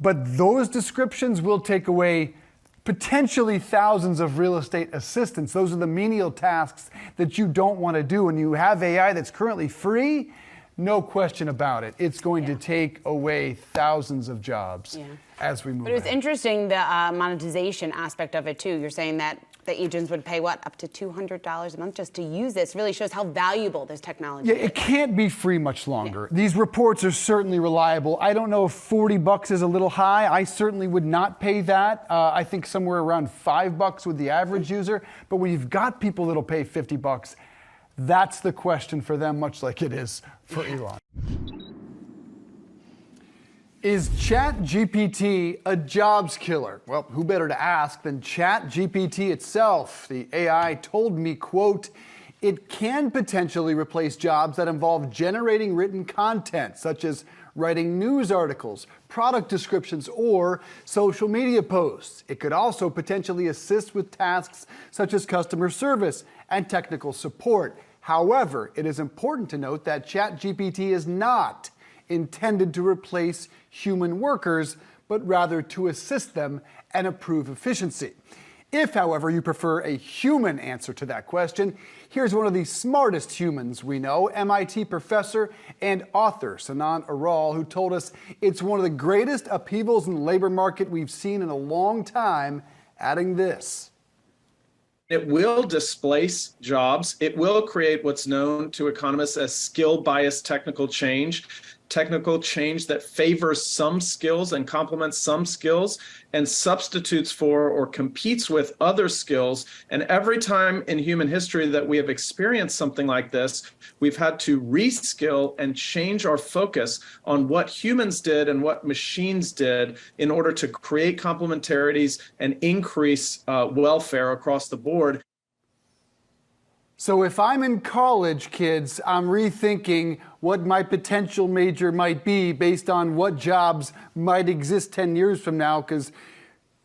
but those descriptions will take away potentially thousands of real estate assistants. Those are the menial tasks that you don't want to do. And you have AI that's currently free. No question about it. It's going to take away thousands of jobs as we move. But it was ahead. interesting the uh, monetization aspect of it too. You're saying that the agents would pay what up to two hundred dollars a month just to use this. Really shows how valuable this technology Yeah, is. it can't be free much longer. These reports are certainly reliable. I don't know if 40 bucks is a little high. I certainly would not pay that. Uh, I think somewhere around five bucks with the average user. But when you've got people that'll pay 50 bucks, that's the question for them, much like it is for Elon. Is ChatGPT a jobs killer? Well, who better to ask than ChatGPT itself? The AI told me, quote, it can potentially replace jobs that involve generating written content, such as writing news articles, product descriptions, or social media posts. It could also potentially assist with tasks such as customer service and technical support. However, it is important to note that ChatGPT is not intended to replace human workers, but rather to assist them and improve efficiency. If, however, you prefer a human answer to that question, here's one of the smartest humans we know, MIT professor and author Sinan Aral, who told us it's one of the greatest upheavals in the labor market we've seen in a long time, adding this. It will displace jobs. It will create what's known to economists as skill bias technical change, technical change that favors some skills and complements some skills and substitutes for or competes with other skills. And every time in human history that we have experienced something like this, we've had to reskill and change our focus on what humans did and what machines did in order to create complementarities and increase uh, welfare across the board. So if I'm in college, kids, I'm rethinking what my potential major might be based on what jobs might exist 10 years from now because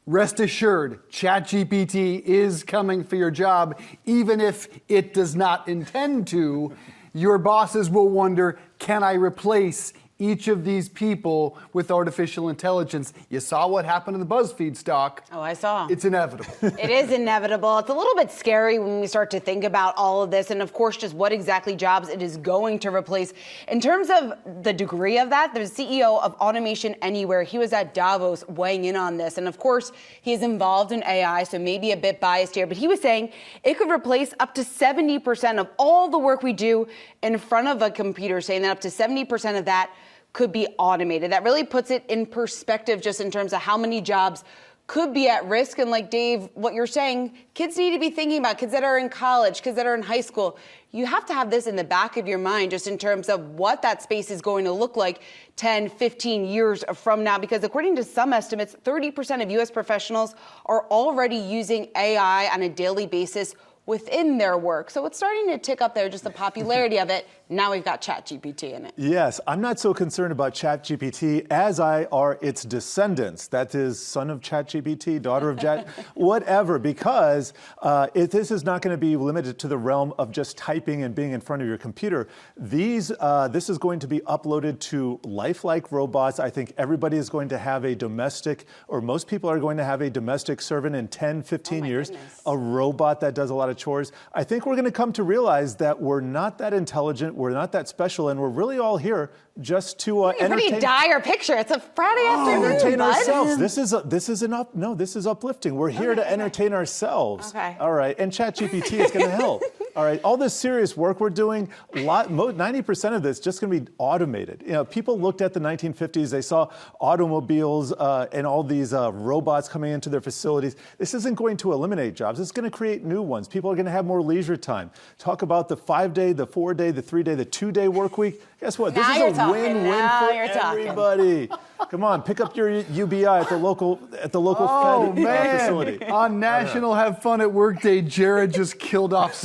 rest assured, ChatGPT is coming for your job even if it does not intend to. Your bosses will wonder, can I replace each of these people with artificial intelligence? You saw what happened to the BuzzFeed stock. Oh, I saw. It's inevitable. [laughs] it is inevitable. It's a little bit scary when we start to think about all of this and, of course, just what exactly jobs it is going to replace. In terms of the degree of that, the CEO of Automation Anywhere. He was at Davos weighing in on this. And, of course, he is involved in AI, so maybe a bit biased here, but he was saying it could replace up to 70% of all the work we do in front of a computer, saying that up to 70% of that could be automated. That really puts it in perspective just in terms of how many jobs could be at risk. And like Dave, what you're saying, kids need to be thinking about kids that are in college, kids that are in high school. You have to have this in the back of your mind just in terms of what that space is going to look like 10, 15 years from now. Because according to some estimates, 30% of US professionals are already using AI on a daily basis within their work. So it's starting to tick up there, just the popularity of it. Now we've got ChatGPT in it. Yes, I'm not so concerned about ChatGPT as I are its descendants. That is, son of ChatGPT, daughter of Chat, [laughs] whatever, because uh, it, this is not going to be limited to the realm of just typing and being in front of your computer. These, uh, this is going to be uploaded to lifelike robots. I think everybody is going to have a domestic, or most people are going to have a domestic servant in 10, 15 years, goodness. a robot that does a lot of chores. I think we're going to come to realize that we're not that intelligent, we're not that special, and we're really all here just to uh, Pretty entertain. dire picture. It's a Friday Oh, afternoon, entertain bud. ourselves. This is a, this is an up. No, this is uplifting. We're here to entertain ourselves. Okay. All right, and ChatGPT is going [laughs] to help. All right, all this serious work we're doing, lot, 90% of this just going to be automated. You know, people looked at the 1950s, they saw automobiles uh, and all these uh, robots coming into their facilities. This isn't going to eliminate jobs. It's going to create new ones. People are going to have more leisure time. Talk about the five-day, the four-day, the three-day, the two-day work week. Guess what? Now this you're is a win-win for everybody. Come on, pick up your UBI at the local at the local Oh Fed uh, man! facility. On National Have Fun at Work Day, Jared just killed off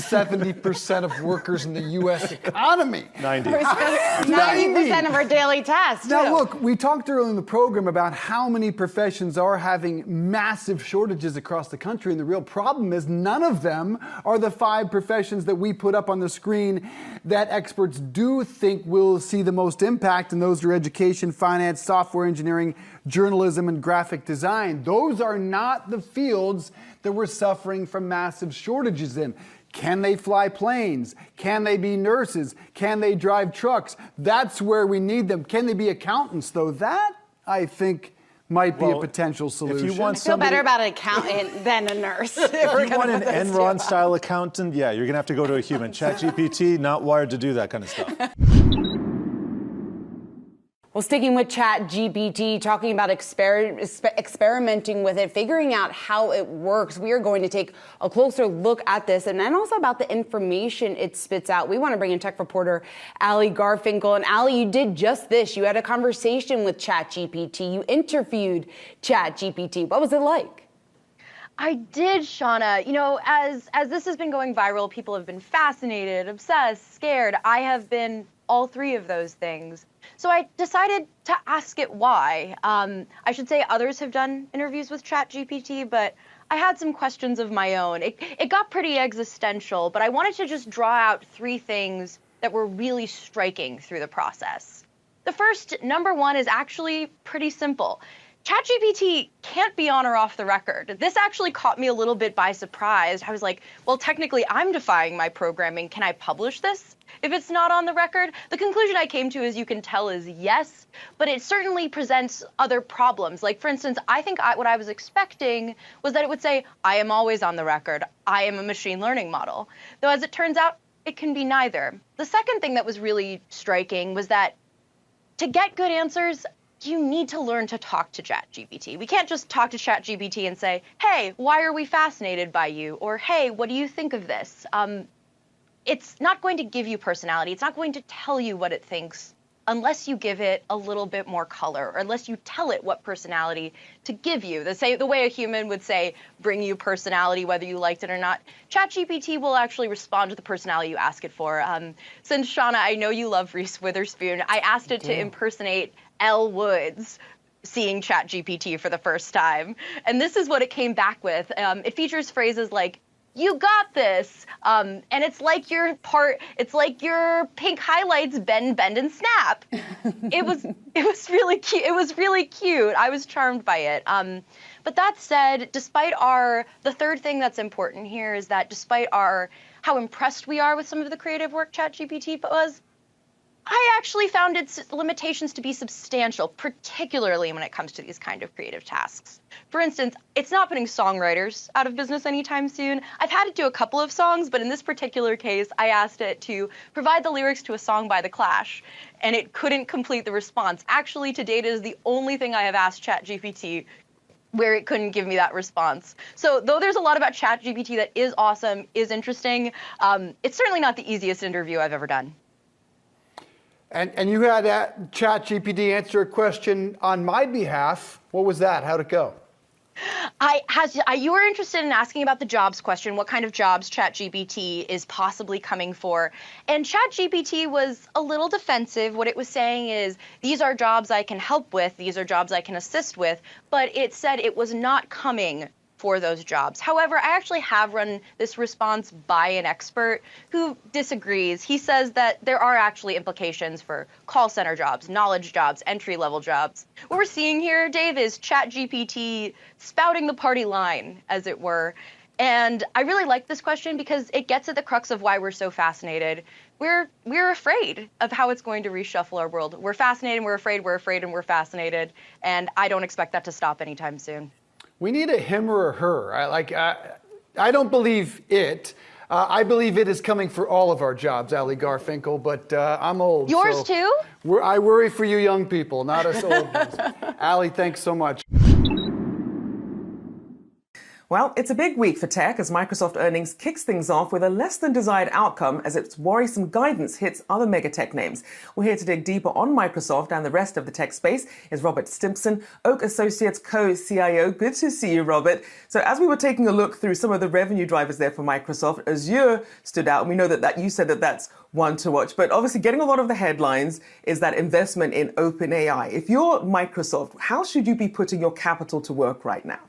70% of workers in the U.S. economy. 90. 90% [laughs] of our daily tasks. Now, too. look, we talked earlier in the program about how many professions are having massive shortages across the country, and the real problem is none of them are the five professions that we put up on the screen that experts do think will see the most impact, and those are education, finance, software engineering, journalism, and graphic design. Those are not the fields that we're suffering from massive shortages in. Can they fly planes? Can they be nurses? Can they drive trucks? That's where we need them. Can they be accountants, though? That, I think, might be a potential solution. If you want I feel better about an accountant [laughs] than a nurse. If you [laughs] want an Enron style accountant, yeah, you're going to have to go to a human. [laughs] ChatGPT, not wired to do that kind of stuff. Well, sticking with Chat GPT, talking about exper- exper- experimenting with it, figuring out how it works, we are going to take a closer look at this and then also about the information it spits out. We want to bring in tech reporter Ali Garfinkel. And Ali, you did just this. You had a conversation with Chat GPT. You interviewed Chat GPT. What was it like? I did, Seana. You know, as as this has been going viral, people have been fascinated, obsessed, scared. I have been all three of those things. So I decided to ask it why. Um, I should say others have done interviews with ChatGPT, but I had some questions of my own. It, it got pretty existential, but I wanted to just draw out three things that were really striking through the process. The first, number one, is actually pretty simple. ChatGPT can't be on or off the record. This actually caught me a little bit by surprise. I was like, well, technically, I'm defying my programming. Can I publish this if it's not on the record? The conclusion I came to, as you can tell, is yes, but it certainly presents other problems. Like, for instance, I think I, what I was expecting was that it would say, I am always on the record. I am a machine learning model. Though, as it turns out, it can be neither. The second thing that was really striking was that to get good answers, you need to learn to talk to ChatGPT. We can't just talk to ChatGPT and say, hey, why are we fascinated by you? Or, hey, what do you think of this? Um, it's not going to give you personality. It's not going to tell you what it thinks unless you give it a little bit more color or unless you tell it what personality to give you. The, say, the way a human would say, bring you personality, whether you liked it or not. ChatGPT will actually respond to the personality you ask it for. Um, since, Seana, I know you love Reese Witherspoon, I asked it to impersonate Elle Woods seeing ChatGPT for the first time. And this is what it came back with. Um, it features phrases like, you got this. Um, and it's like your part, it's like your pink highlights bend, bend, and snap. [laughs] it was, it was really cute. It was really cute. I was charmed by it. Um, but that said, despite our, the third thing that's important here is that despite our, how impressed we are with some of the creative work ChatGPT was, I actually found its limitations to be substantial, particularly when it comes to these kind of creative tasks. For instance, it's not putting songwriters out of business anytime soon. I've had it do a couple of songs, but in this particular case, I asked it to provide the lyrics to a song by The Clash, and it couldn't complete the response. Actually, to date, is the only thing I have asked ChatGPT where it couldn't give me that response. So though there's a lot about ChatGPT that is awesome, is interesting, um, it's certainly not the easiest interview I've ever done. And, and you had that ChatGPT answer a question on my behalf. What was that? How'd it go? I has I, you were interested in asking about the jobs question, what kind of jobs ChatGPT is possibly coming for, and ChatGPT was a little defensive. What it was saying is these are jobs I can help with, these are jobs I can assist with, but it said it was not coming for those jobs. However, I actually have run this response by an expert who disagrees. He says that there are actually implications for call center jobs, knowledge jobs, entry level jobs. What we're seeing here, Dave, is ChatGPT spouting the party line, as it were. And I really like this question because it gets at the crux of why we're so fascinated. We're we're afraid of how it's going to reshuffle our world. We're fascinated, we're afraid, we're afraid, and we're fascinated. And I don't expect that to stop anytime soon. We need a him or a her. I, like, I, I don't believe it. Uh, I believe it is coming for all of our jobs, Ali Garfinkel, but uh, I'm old. Yours so too? I worry for you young people, not us old ones. [laughs] Ali, thanks so much. Well, it's a big week for tech as Microsoft earnings kicks things off with a less than desired outcome as its worrisome guidance hits other mega tech names. We're here to dig deeper on Microsoft and the rest of the tech space is Robert Stimpson, Oak Associates co-CIO. Good to see you, Robert. So as we were taking a look through some of the revenue drivers there for Microsoft, Azure stood out. We know that, that you said that that's one to watch, but obviously getting a lot of the headlines is that investment in OpenAI. If you're Microsoft, how should you be putting your capital to work right now?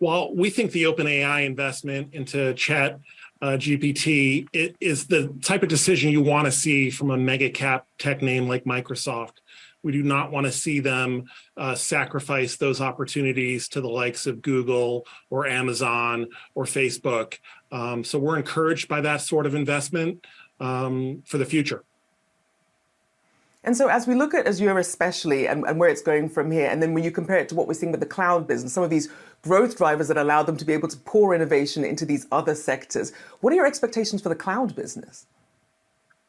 Well, we think the OpenAI investment into Chat uh, GPT it is the type of decision you want to see from a mega cap tech name like Microsoft. We do not want to see them uh, sacrifice those opportunities to the likes of Google or Amazon or Facebook. Um, so we're encouraged by that sort of investment um, for the future. And so, as we look at Azure, especially, and, and, where it's going from here, and then when you compare it to what we're seeing with the cloud business, some of these growth drivers that allow them to be able to pour innovation into these other sectors, what are your expectations for the cloud business?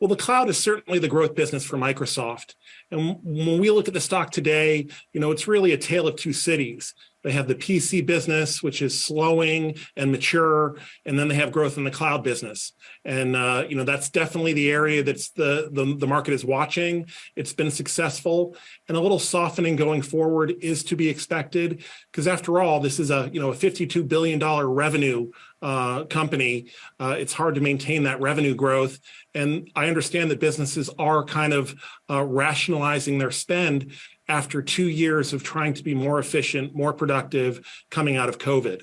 Well, the cloud is certainly the growth business for Microsoft. And when we look at the stock today, you know, it's really a tale of two cities. They have the PC business, which is slowing and mature, and then they have growth in the cloud business. And uh, you know that's definitely the area that's the, the the market is watching. It's been successful, and a little softening going forward is to be expected because after all, this is a you know a 52 billion dollar revenue uh, company. Uh, it's hard to maintain that revenue growth, and I understand that businesses are kind of uh, rationalizing their spend after two years of trying to be more efficient, more productive coming out of COVID.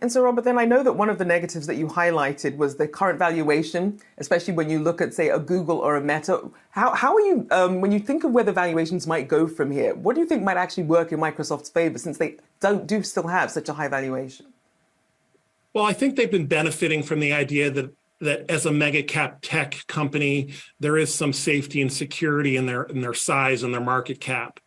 And so, Robert, then I know that one of the negatives that you highlighted was the current valuation, especially when you look at, say, a Google or a Meta. How, how are you, um, when you think of where the valuations might go from here, what do you think might actually work in Microsoft's favor since they don't do still have such a high valuation? Well, I think they've been benefiting from the idea that that as a mega cap tech company, there is some safety and security in their in their size and their market cap.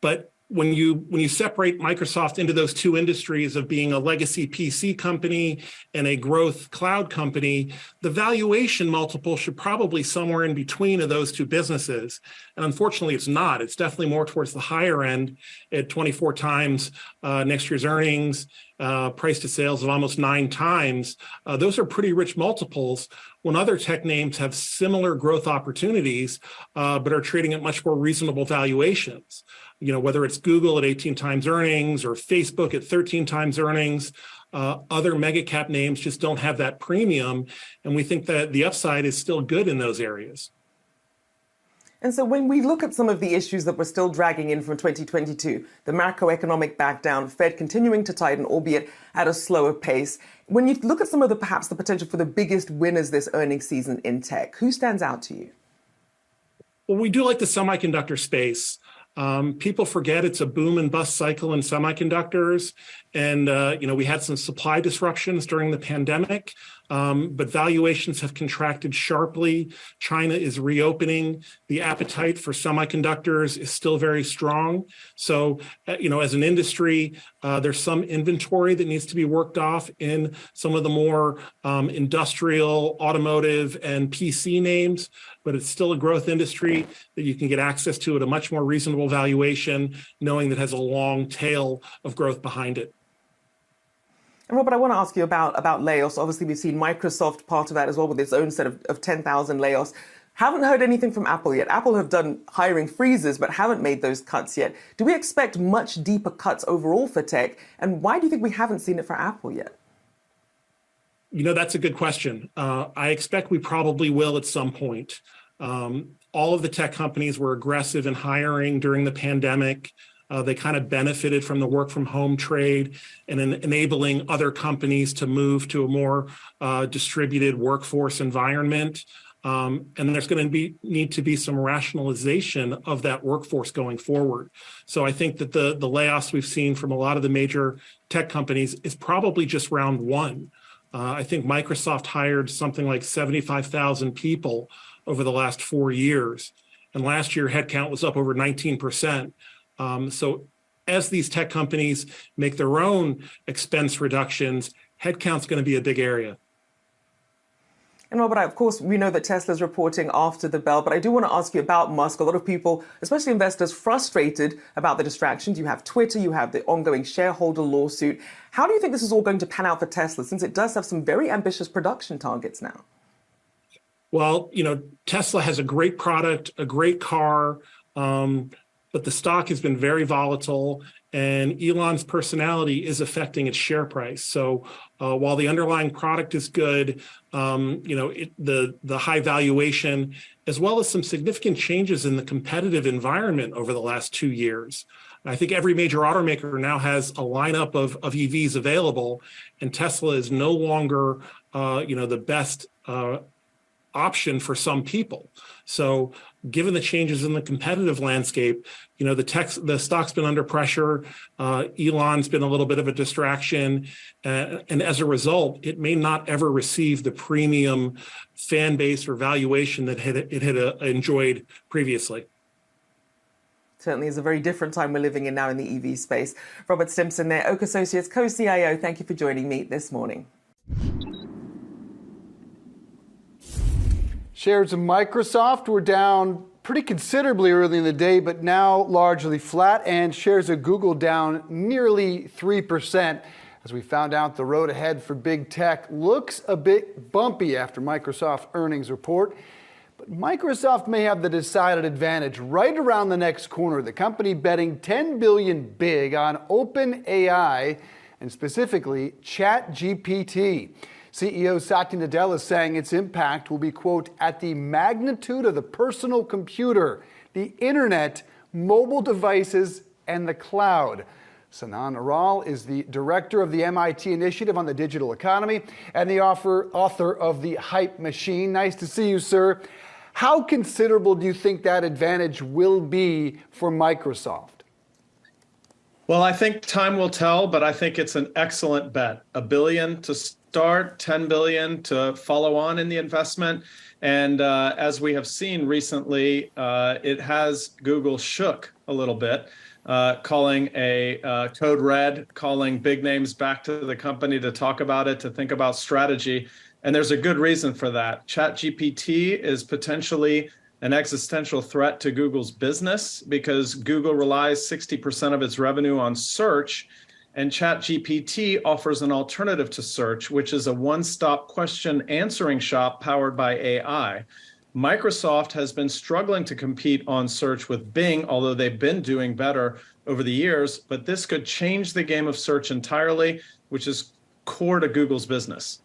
But when you when you separate Microsoft into those two industries of being a legacy PC company and a growth cloud company, the valuation multiple should probably somewhere in between of those two businesses. And unfortunately, it's not. It's definitely more towards the higher end at 24 times uh, next year's earnings, uh, price to sales of almost nine times. Uh, those are pretty rich multiples when other tech names have similar growth opportunities, uh, but are trading at much more reasonable valuations you know, whether it's Google at 18 times earnings or Facebook at 13 times earnings, uh, other mega cap names just don't have that premium. And we think that the upside is still good in those areas. And so when we look at some of the issues that we're still dragging in from 2022, the macroeconomic backdown, Fed continuing to tighten, albeit at a slower pace, when you look at some of the perhaps the potential for the biggest winners this earnings season in tech, who stands out to you? Well, we do like the semiconductor space. Um, people forget it's a boom and bust cycle in semiconductors, and uh, you know we had some supply disruptions during the pandemic. Um, but valuations have contracted sharply. China is reopening. The appetite for semiconductors is still very strong. So, uh, you know, as an industry, uh, there's some inventory that needs to be worked off in some of the more um, industrial, automotive, and PC names. But it's still a growth industry that you can get access to at a much more reasonable valuation, knowing that has a long tail of growth behind it. And Robert, I want to ask you about, about layoffs. Obviously, we've seen Microsoft part of that as well with its own set of, of 10,000 layoffs. Haven't heard anything from Apple yet. Apple have done hiring freezes, but haven't made those cuts yet. Do we expect much deeper cuts overall for tech? And why do you think we haven't seen it for Apple yet? You know, that's a good question. Uh, I expect we probably will at some point. Um, all of the tech companies were aggressive in hiring during the pandemic. Uh, they kind of benefited from the work from home trade and in enabling other companies to move to a more uh, distributed workforce environment. Um, and there's going to be need to be some rationalization of that workforce going forward. So I think that the the layoffs we've seen from a lot of the major tech companies is probably just round one. Uh, I think Microsoft hired something like 75,000 people over the last four years, and last year headcount was up over 19 percent. Um, so as these tech companies make their own expense reductions, headcount's going to be a big area. And Robert, of course, we know that Tesla's reporting after the bell, but I do want to ask you about Musk. A lot of people, especially investors, frustrated about the distractions. You have Twitter, you have the ongoing shareholder lawsuit. How do you think this is all going to pan out for Tesla, since it does have some very ambitious production targets now? Well, you know, Tesla has a great product, a great car. Um, but the stock has been very volatile and Elon's personality is affecting its share price. So uh, while the underlying product is good, um, you know it, the the high valuation, as well as some significant changes in the competitive environment over the last two years. I think every major automaker now has a lineup of, of EVs available, and Tesla is no longer, uh, you know, the best uh, option for some people. So, given the changes in the competitive landscape, you know the tech, the stock's been under pressure. Uh, Elon's been a little bit of a distraction, uh, and as a result, it may not ever receive the premium fan base or valuation that it had uh, enjoyed previously certainly is a very different time we're living in now in the EV space. Robert Stimpson there, Oak Associates co-CIO, thank you for joining me this morning. Shares of Microsoft were down pretty considerably early in the day, but now largely flat, and shares of Google down nearly 3%. As we found out, the road ahead for big tech looks a bit bumpy after Microsoft earnings report. But Microsoft may have the decided advantage right around the next corner. The company betting 10 billion big on OpenAI and specifically ChatGPT. CEO Satya Nadella is saying its impact will be, quote, at the magnitude of the personal computer, the internet, mobile devices, and the cloud. Sinan Aral is the director of the MIT Initiative on the Digital Economy and the author, author of The Hype Machine. Nice to see you, sir. How considerable do you think that advantage will be for Microsoft? Well, I think time will tell, but I think it's an excellent bet. A billion to start, 10 billion to follow on in the investment. And uh, as we have seen recently, uh, it has Google shook a little bit, uh, calling a uh, code red, calling big names back to the company to talk about it, to think about strategy. And there's a good reason for that. ChatGPT is potentially an existential threat to Google's business because Google relies 60% of its revenue on search and ChatGPT offers an alternative to search, which is a one stop question answering shop powered by AI. Microsoft has been struggling to compete on search with Bing, although they've been doing better over the years. But this could change the game of search entirely, which is core to Google's business.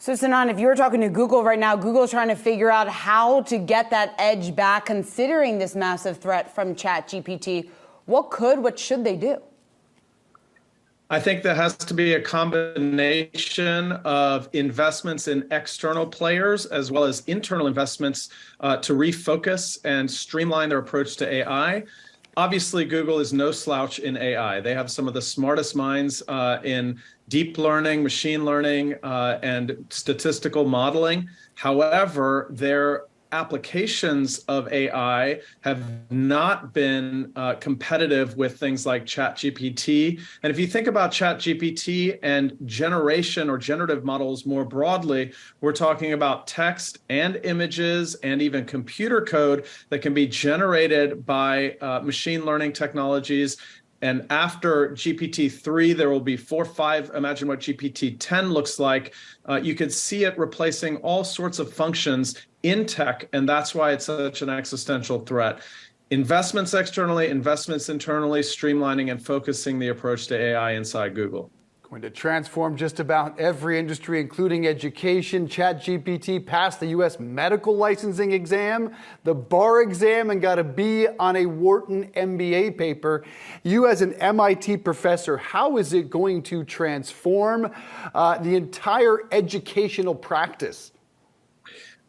So, Sinan, if you were talking to Google right now, Google's trying to figure out how to get that edge back, considering this massive threat from ChatGPT. What could, what should they do? I think there has to be a combination of investments in external players as well as internal investments uh, to refocus and streamline their approach to AI. Obviously, Google is no slouch in AI. They have some of the smartest minds uh, in deep learning, machine learning, uh, and statistical modeling. However, their applications of AI have not been uh, competitive with things like ChatGPT. And if you think about ChatGPT and generation or generative models more broadly, we're talking about text and images and even computer code that can be generated by uh, machine learning technologies and after GPT-3, there will be four, five. Imagine what GPT-10 looks like. Uh, you could see it replacing all sorts of functions in tech, and that's why it's such an existential threat. Investments externally, investments internally, streamlining and focusing the approach to AI inside Google. Going to transform just about every industry, including education. ChatGPT passed the U.S. medical licensing exam, the bar exam, and got a B on a Wharton MBA paper. You, as an MIT professor, how is it going to transform uh, the entire educational practice?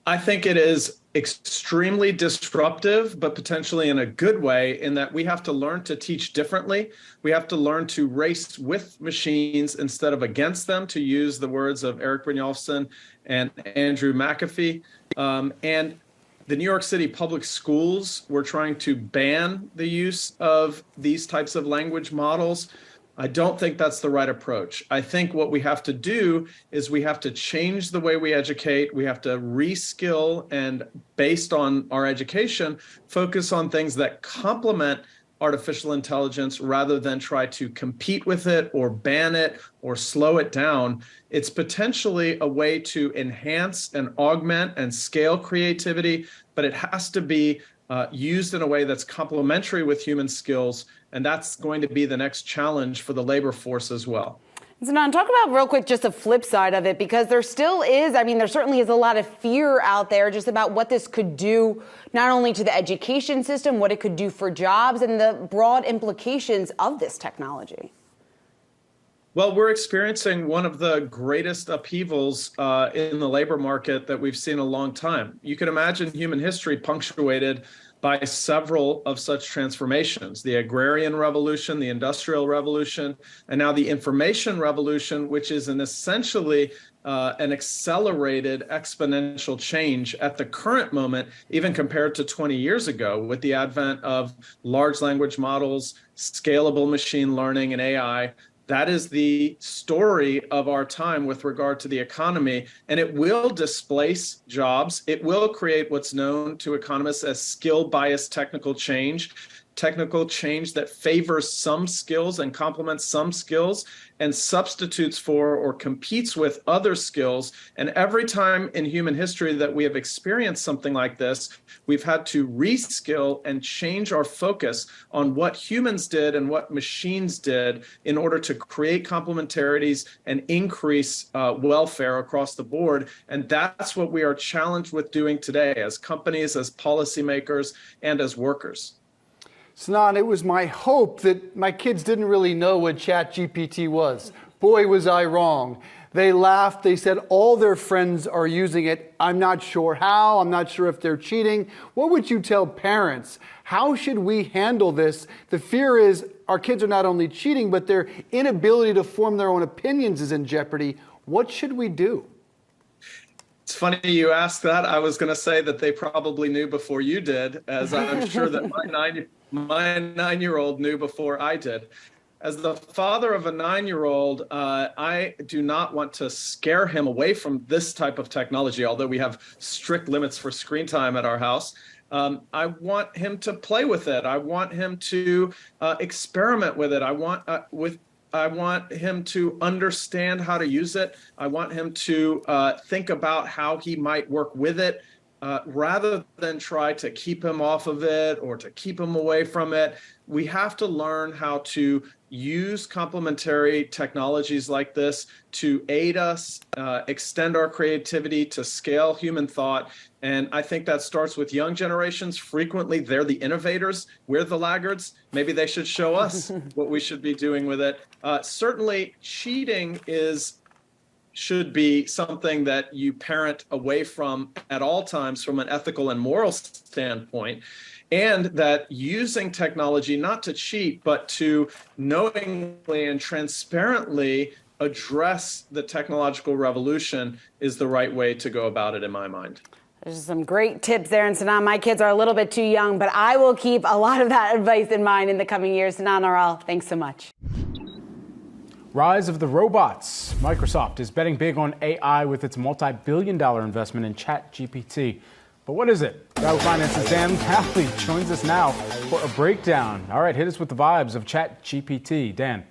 I think it is extremely disruptive, but potentially in a good way, in that we have to learn to teach differently. We have to learn to race with machines instead of against them, to use the words of Eric Brynjolfsson and Andrew McAfee. Um, and the New York City public schools were trying to ban the use of these types of language models. I don't think that's the right approach. I think what we have to do is we have to change the way we educate. We have to reskill and, based on our education, focus on things that complement artificial intelligence rather than try to compete with it or ban it or slow it down. It's potentially a way to enhance and augment and scale creativity, but it has to be uh, used in a way that's complementary with human skills and that's going to be the next challenge for the labor force as well. Sinan, talk about real quick just the flip side of it, because there still is, I mean, there certainly is a lot of fear out there just about what this could do, not only to the education system, what it could do for jobs, and the broad implications of this technology. Well, we're experiencing one of the greatest upheavals uh, in the labor market that we've seen in a long time. You can imagine human history punctuated by several of such transformations the agrarian revolution, the industrial revolution, and now the information revolution, which is an essentially uh, an accelerated exponential change at the current moment, even compared to 20 years ago, with the advent of large language models, scalable machine learning, and AI. That is the story of our time with regard to the economy, and it will displace jobs. It will create what's known to economists as skill bias technical change technical change that favors some skills and complements some skills and substitutes for or competes with other skills. And every time in human history that we have experienced something like this, we've had to reskill and change our focus on what humans did and what machines did in order to create complementarities and increase uh, welfare across the board. And that's what we are challenged with doing today as companies, as policymakers, and as workers. It was my hope that my kids didn't really know what ChatGPT was. Boy, was I wrong. They laughed. They said all their friends are using it. I'm not sure how. I'm not sure if they're cheating. What would you tell parents? How should we handle this? The fear is our kids are not only cheating, but their inability to form their own opinions is in jeopardy. What should we do? It's funny you asked that. I was going to say that they probably knew before you did, as I'm sure that my [laughs] nine my nine year old knew before I did. As the father of a nine year old, uh, I do not want to scare him away from this type of technology, although we have strict limits for screen time at our house. Um, I want him to play with it. I want him to uh, experiment with it. I want uh, with I want him to understand how to use it. I want him to uh, think about how he might work with it uh, rather than try to keep him off of it or to keep him away from it, we have to learn how to use complementary technologies like this to aid us, uh, extend our creativity, to scale human thought. And I think that starts with young generations. Frequently, they're the innovators, we're the laggards. Maybe they should show us [laughs] what we should be doing with it. Uh, certainly, cheating is should be something that you parent away from at all times from an ethical and moral standpoint and that using technology not to cheat but to knowingly and transparently address the technological revolution is the right way to go about it in my mind there's some great tips there, and Sinan, my kids are a little bit too young, but I will keep a lot of that [laughs] advice in mind in the coming years. Sinan Aral, thanks so much. Rise of the robots. Microsoft is betting big on AI with its multi billion dollar investment in ChatGPT. But what is it? Yahoo Finance's Dan Howley [laughs] joins us now for a breakdown. All right, hit us with the vibes of ChatGPT. Dan.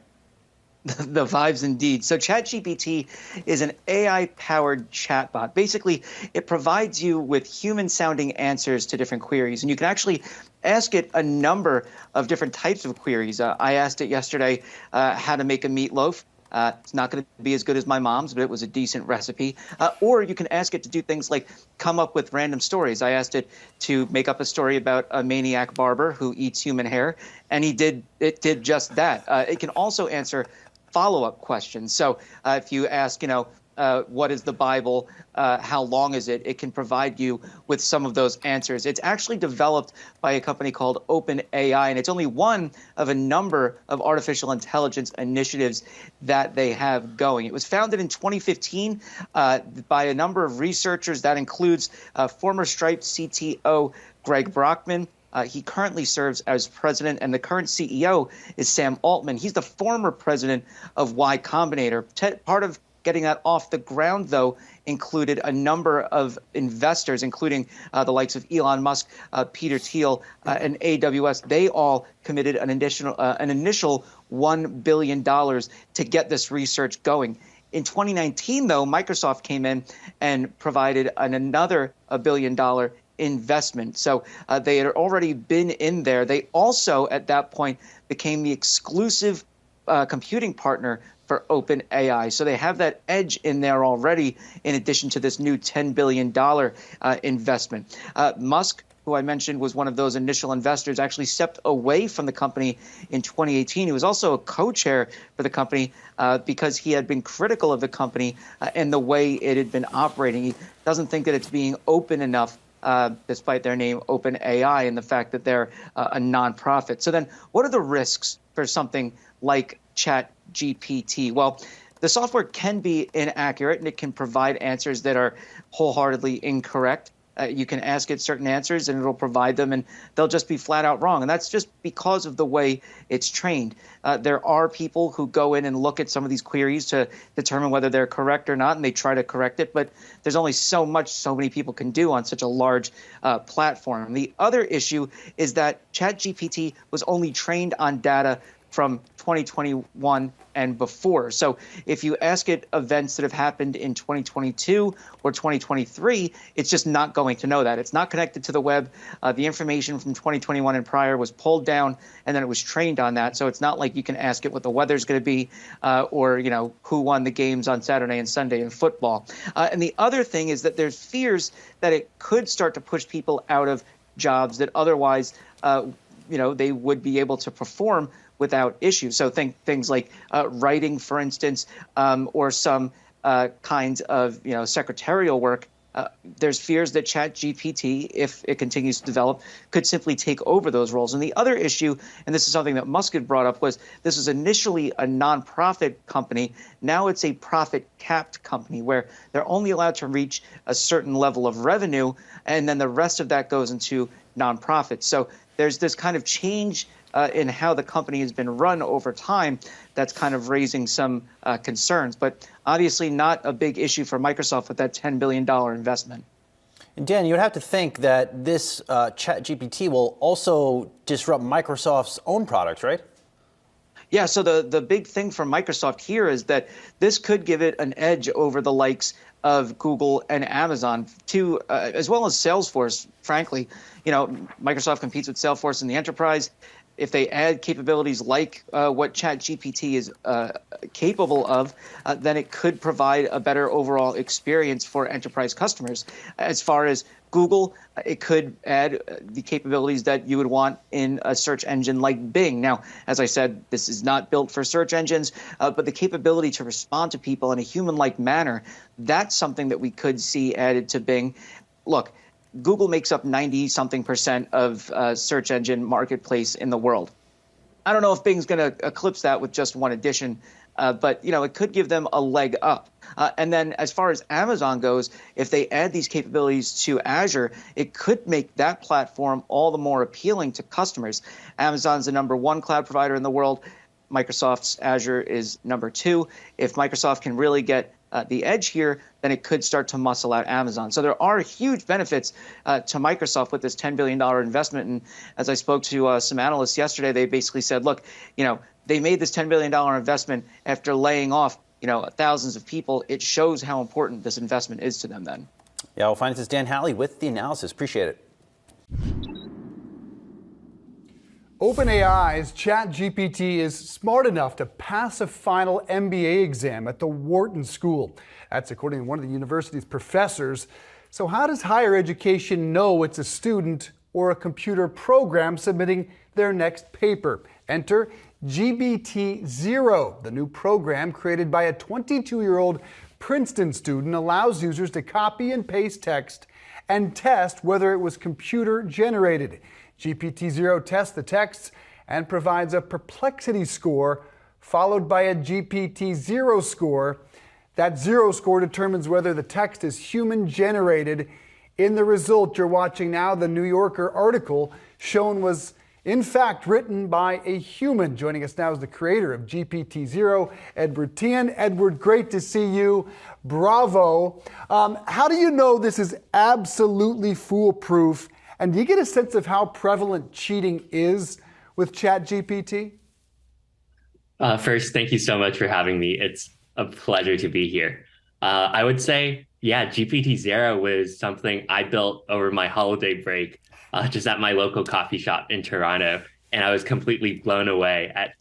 [laughs] the vibes indeed. So ChatGPT is an AI-powered chatbot. Basically, it provides you with human-sounding answers to different queries, and you can actually ask it a number of different types of queries. Uh, I asked it yesterday uh, how to make a meatloaf. Uh, it's not going to be as good as my mom's, but it was a decent recipe. Uh, or you can ask it to do things like come up with random stories. I asked it to make up a story about a maniac barber who eats human hair, and he did it did just that. Uh, it can also answer follow-up questions. So uh, if you ask, you know, uh, what is the Bible, uh, how long is it, it can provide you with some of those answers. It's actually developed by a company called OpenAI, and it's only one of a number of artificial intelligence initiatives that they have going. It was founded in 2015 uh, by a number of researchers. That includes uh, former Stripe CTO Greg Brockman. Uh, he currently serves as president, and the current CEO is Sam Altman. He's the former president of Y Combinator. part of getting that off the ground, though, included a number of investors, including uh, the likes of Elon Musk, uh, Peter Thiel, uh, and AWS. They all committed an additional, uh, an initial one billion dollars to get this research going. In 2019, though, Microsoft came in and provided an another a billion dollar investment. So uh, they had already been in there. They also, at that point, became the exclusive uh, computing partner for OpenAI. So they have that edge in there already, in addition to this new $10 billion uh, investment. Uh, Musk who I mentioned was one of those initial investors, actually stepped away from the company in 2018. He was also a co-chair for the company uh, because he had been critical of the company uh, and the way it had been operating. He doesn't think that it's being open enough uh, despite their name OpenAI and the fact that they're uh, a nonprofit. So then, what are the risks for something like Chat GPT? Well, the software can be inaccurate and it can provide answers that are wholeheartedly incorrect. Uh, you can ask it certain answers and it'll provide them and they'll just be flat out wrong. And that's just because of the way it's trained. Uh, there are people who go in and look at some of these queries to determine whether they're correct or not, and they try to correct it. But there's only so much so many people can do on such a large uh, platform. The other issue is that ChatGPT was only trained on data from 2021 and before. So if you ask it events that have happened in 2022 or 2023, it's just not going to know that. It's not connected to the web. Uh, the information from 2021 and prior was pulled down and then it was trained on that. So it's not like you can ask it what the weather's going to be uh, or you know who won the games on Saturday and Sunday in football. Uh, and the other thing is that there's fears that it could start to push people out of jobs that otherwise uh, you know they would be able to perform without issue. So think things like uh, writing, for instance, um, or some uh, kinds of you know secretarial work. Uh, there's fears that ChatGPT, if it continues to develop, could simply take over those roles. And the other issue, and this is something that Musk had brought up, was this was initially a nonprofit company. Now it's a profit capped company where they're only allowed to reach a certain level of revenue, and then the rest of that goes into nonprofits. So there's this kind of change uh, in how the company has been run over time that's kind of raising some uh, concerns. But obviously, not a big issue for Microsoft with that $10 billion investment. And Dan, you would have to think that this uh, Chat GPT will also disrupt Microsoft's own products, right? Yeah, so the, the big thing for Microsoft here is that this could give it an edge over the likes of Google and Amazon, to uh, as well as Salesforce. Frankly, you know, Microsoft competes with Salesforce in the enterprise if they add capabilities like uh, what ChatGPT is uh, capable of, uh, then it could provide a better overall experience for enterprise customers. As far as Google, uh, it could add uh, the capabilities that you would want in a search engine like Bing. Now, as I said, this is not built for search engines, uh, but the capability to respond to people in a human like manner, that's something that we could see added to Bing. Look, Google makes up 90 something percent of uh, search engine marketplace in the world. I don't know if Bing's going to eclipse that with just one addition, uh, but you know it could give them a leg up. Uh, and then as far as Amazon goes, if they add these capabilities to Azure, it could make that platform all the more appealing to customers. Amazon's the number one cloud provider in the world. Microsoft's Azure is number two. If Microsoft can really get uh, the edge here, then it could start to muscle out Amazon. So there are huge benefits uh, to Microsoft with this $10 billion investment. And as I spoke to uh, some analysts yesterday, they basically said, look, you know, they made this $10 billion investment after laying off, you know, thousands of people. It shows how important this investment is to them then. Yeah, well, finance is Dan Howley with the analysis. Appreciate it. OpenAI's ChatGPT is smart enough to pass a final MBA exam at the Wharton School. That's according to one of the university's professors. So, how does higher education know it's a student or a computer program submitting their next paper? Enter GPT Zero, the new program created by a 22 year old Princeton student, allows users to copy and paste text and test whether it was computer generated. GPT-0 tests the texts and provides a perplexity score followed by a GPT-0 score. That zero score determines whether the text is human generated. In the result you're watching now, the New Yorker article shown was in fact written by a human. Joining us now is the creator of GPT-0, Edward Tian. Edward, great to see you. Bravo. Um, how do you know this is absolutely foolproof and do you get a sense of how prevalent cheating is with ChatGPT? Uh, first, thank you so much for having me. It's a pleasure to be here. Uh, I would say, yeah, GPT Zero was something I built over my holiday break, uh, just at my local coffee shop in Toronto, and I was completely blown away at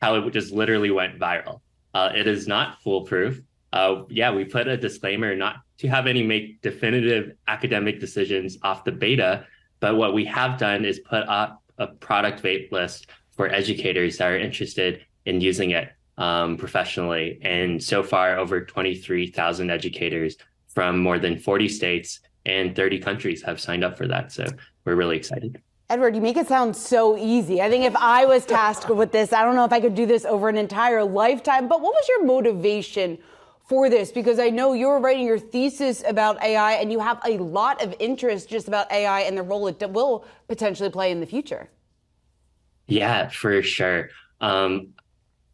how it just literally went viral. Uh, it is not foolproof. Uh, yeah, we put a disclaimer not to have any make definitive academic decisions off the beta, But what we have done is put up a product wait list for educators that are interested in using it um, professionally. And so far, over 23,000 educators from more than 40 states and 30 countries have signed up for that. So we're really excited. Edward, you make it sound so easy. I think if I was tasked with this, I don't know if I could do this over an entire lifetime. But what was your motivation for this? Because I know you're writing your thesis about AI and you have a lot of interest just about AI and the role it will potentially play in the future. Yeah, for sure. Um,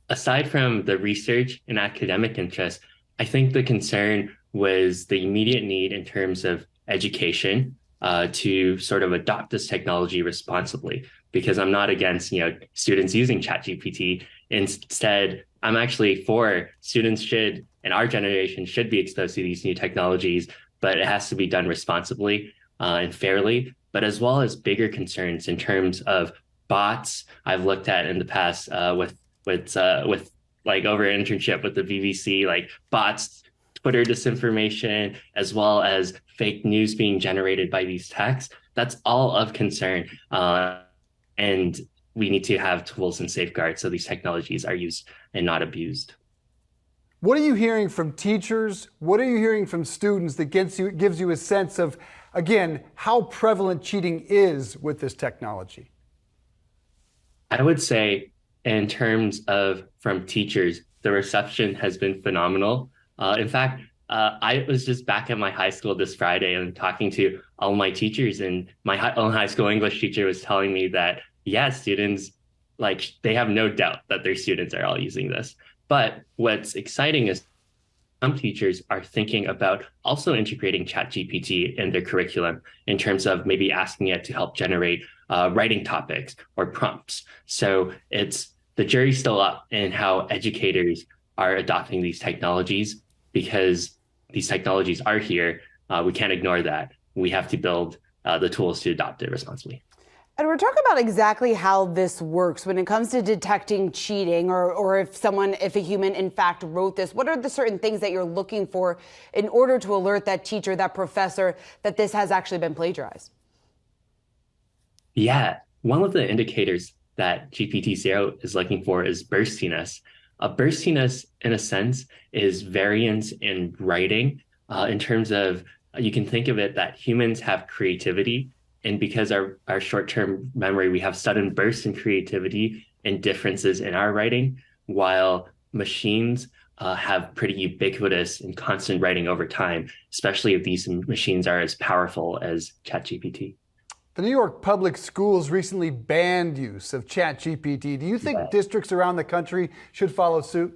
aside from the research and academic interest, I think the concern was the immediate need in terms of education uh, to sort of adopt this technology responsibly. Because I'm not against you know students using ChatGPT. Instead, I'm actually for students should and our generation should be exposed to these new technologies, but it has to be done responsibly uh, and fairly. But as well as bigger concerns in terms of bots, I've looked at in the past uh, with with uh, with like over an internship with the BBC, like bots Twitter disinformation, as well as fake news being generated by these texts. That's all of concern. Uh, and we need to have tools and safeguards so these technologies are used and not abused. What are you hearing from teachers? What are you hearing from students that gives you, gives you a sense of, again, how prevalent cheating is with this technology? I would say, in terms of from teachers, the reception has been phenomenal. Uh, in fact, uh, I was just back at my high school this Friday and talking to all my teachers, and my high, own high school English teacher was telling me that yeah, students like they have no doubt that their students are all using this. But what's exciting is some teachers are thinking about also integrating ChatGPT in their curriculum in terms of maybe asking it to help generate uh, writing topics or prompts. So it's the jury's still up in how educators are adopting these technologies because these technologies are here. Uh, we can't ignore that. We have to build uh, the tools to adopt it responsibly. And we're talking about exactly how this works when it comes to detecting cheating or, or if someone, if a human in fact wrote this. What are the certain things that you're looking for in order to alert that teacher, that professor, that this has actually been plagiarized? Yeah. One of the indicators that GPT-0 is looking for is burstiness. Uh, burstiness, in a sense, is variance in writing uh, in terms of you can think of it that humans have creativity. And because our, our short term memory, we have sudden bursts in creativity and differences in our writing, while machines uh, have pretty ubiquitous and constant writing over time, especially if these machines are as powerful as ChatGPT. The New York Public Schools recently banned use of ChatGPT. Do you think yeah. districts around the country should follow suit?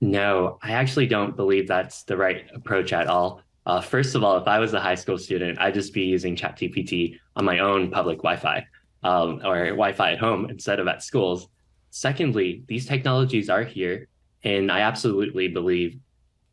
No, I actually don't believe that's the right approach at all. Uh, first of all, if I was a high school student, I'd just be using ChatGPT on my own public Wi-Fi um, or Wi-Fi at home instead of at schools. Secondly, these technologies are here, and I absolutely believe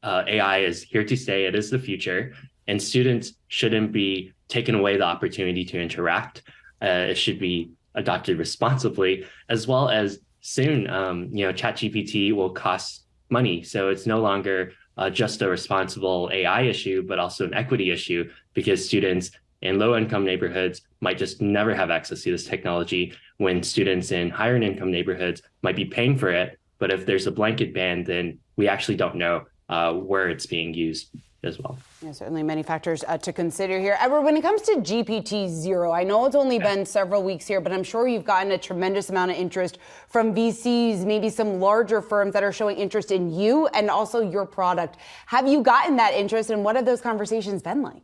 uh, AI is here to stay. It is the future, and students shouldn't be taken away the opportunity to interact. Uh, it should be adopted responsibly, as well as soon, um, you know, ChatGPT will cost money. So it's no longer uh, just a responsible AI issue, but also an equity issue because students in low income neighborhoods might just never have access to this technology when students in higher income neighborhoods might be paying for it. But if there's a blanket ban, then we actually don't know uh, where it's being used as well. Yeah, certainly many factors uh, to consider here. Edward, when it comes to GPT zero, I know it's only been several weeks here, but I'm sure you've gotten a tremendous amount of interest from VCs, maybe some larger firms that are showing interest in you and also your product. Have you gotten that interest, and what have those conversations been like?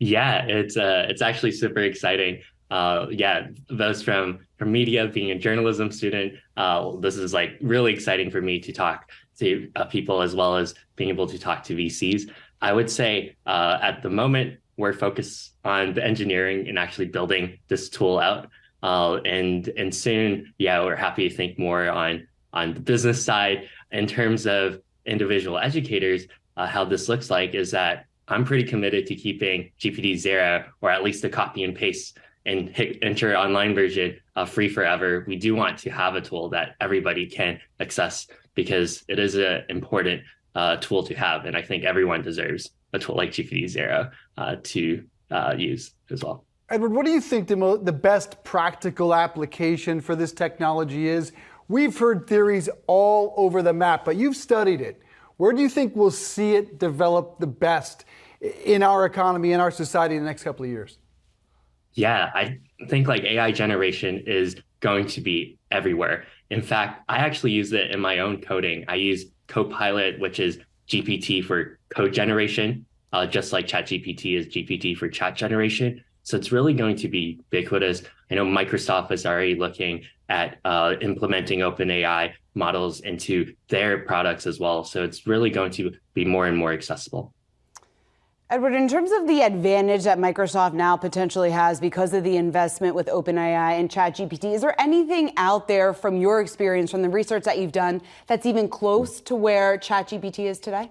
Yeah, it's uh, it's actually super exciting. Uh, yeah, those from from media, being a journalism student, uh, this is like really exciting for me to talk to uh, people as well as being able to talk to VCs. I would say uh, at the moment we're focused on the engineering and actually building this tool out. Uh, and and soon, yeah, we're happy to think more on on the business side in terms of individual educators. Uh, how this looks like is that I'm pretty committed to keeping GPT zero or at least a copy and paste and hit enter online version uh, free forever. We do want to have a tool that everybody can access because it is an important uh, tool to have. And I think everyone deserves a tool like GPT Zero uh, to uh, use as well. Edward, what do you think the, mo- the best practical application for this technology is? We've heard theories all over the map, but you've studied it. Where do you think we'll see it develop the best in our economy, in our society in the next couple of years? Yeah, I think like AI generation is going to be everywhere. In fact, I actually use it in my own coding. I use Copilot, which is GPT for code generation, uh, just like ChatGPT is GPT for chat generation. So it's really going to be ubiquitous. I know Microsoft is already looking at uh, implementing OpenAI models into their products as well. So it's really going to be more and more accessible. Edward, in terms of the advantage that Microsoft now potentially has because of the investment with OpenAI and ChatGPT, is there anything out there from your experience, from the research that you've done, that's even close to where ChatGPT is today?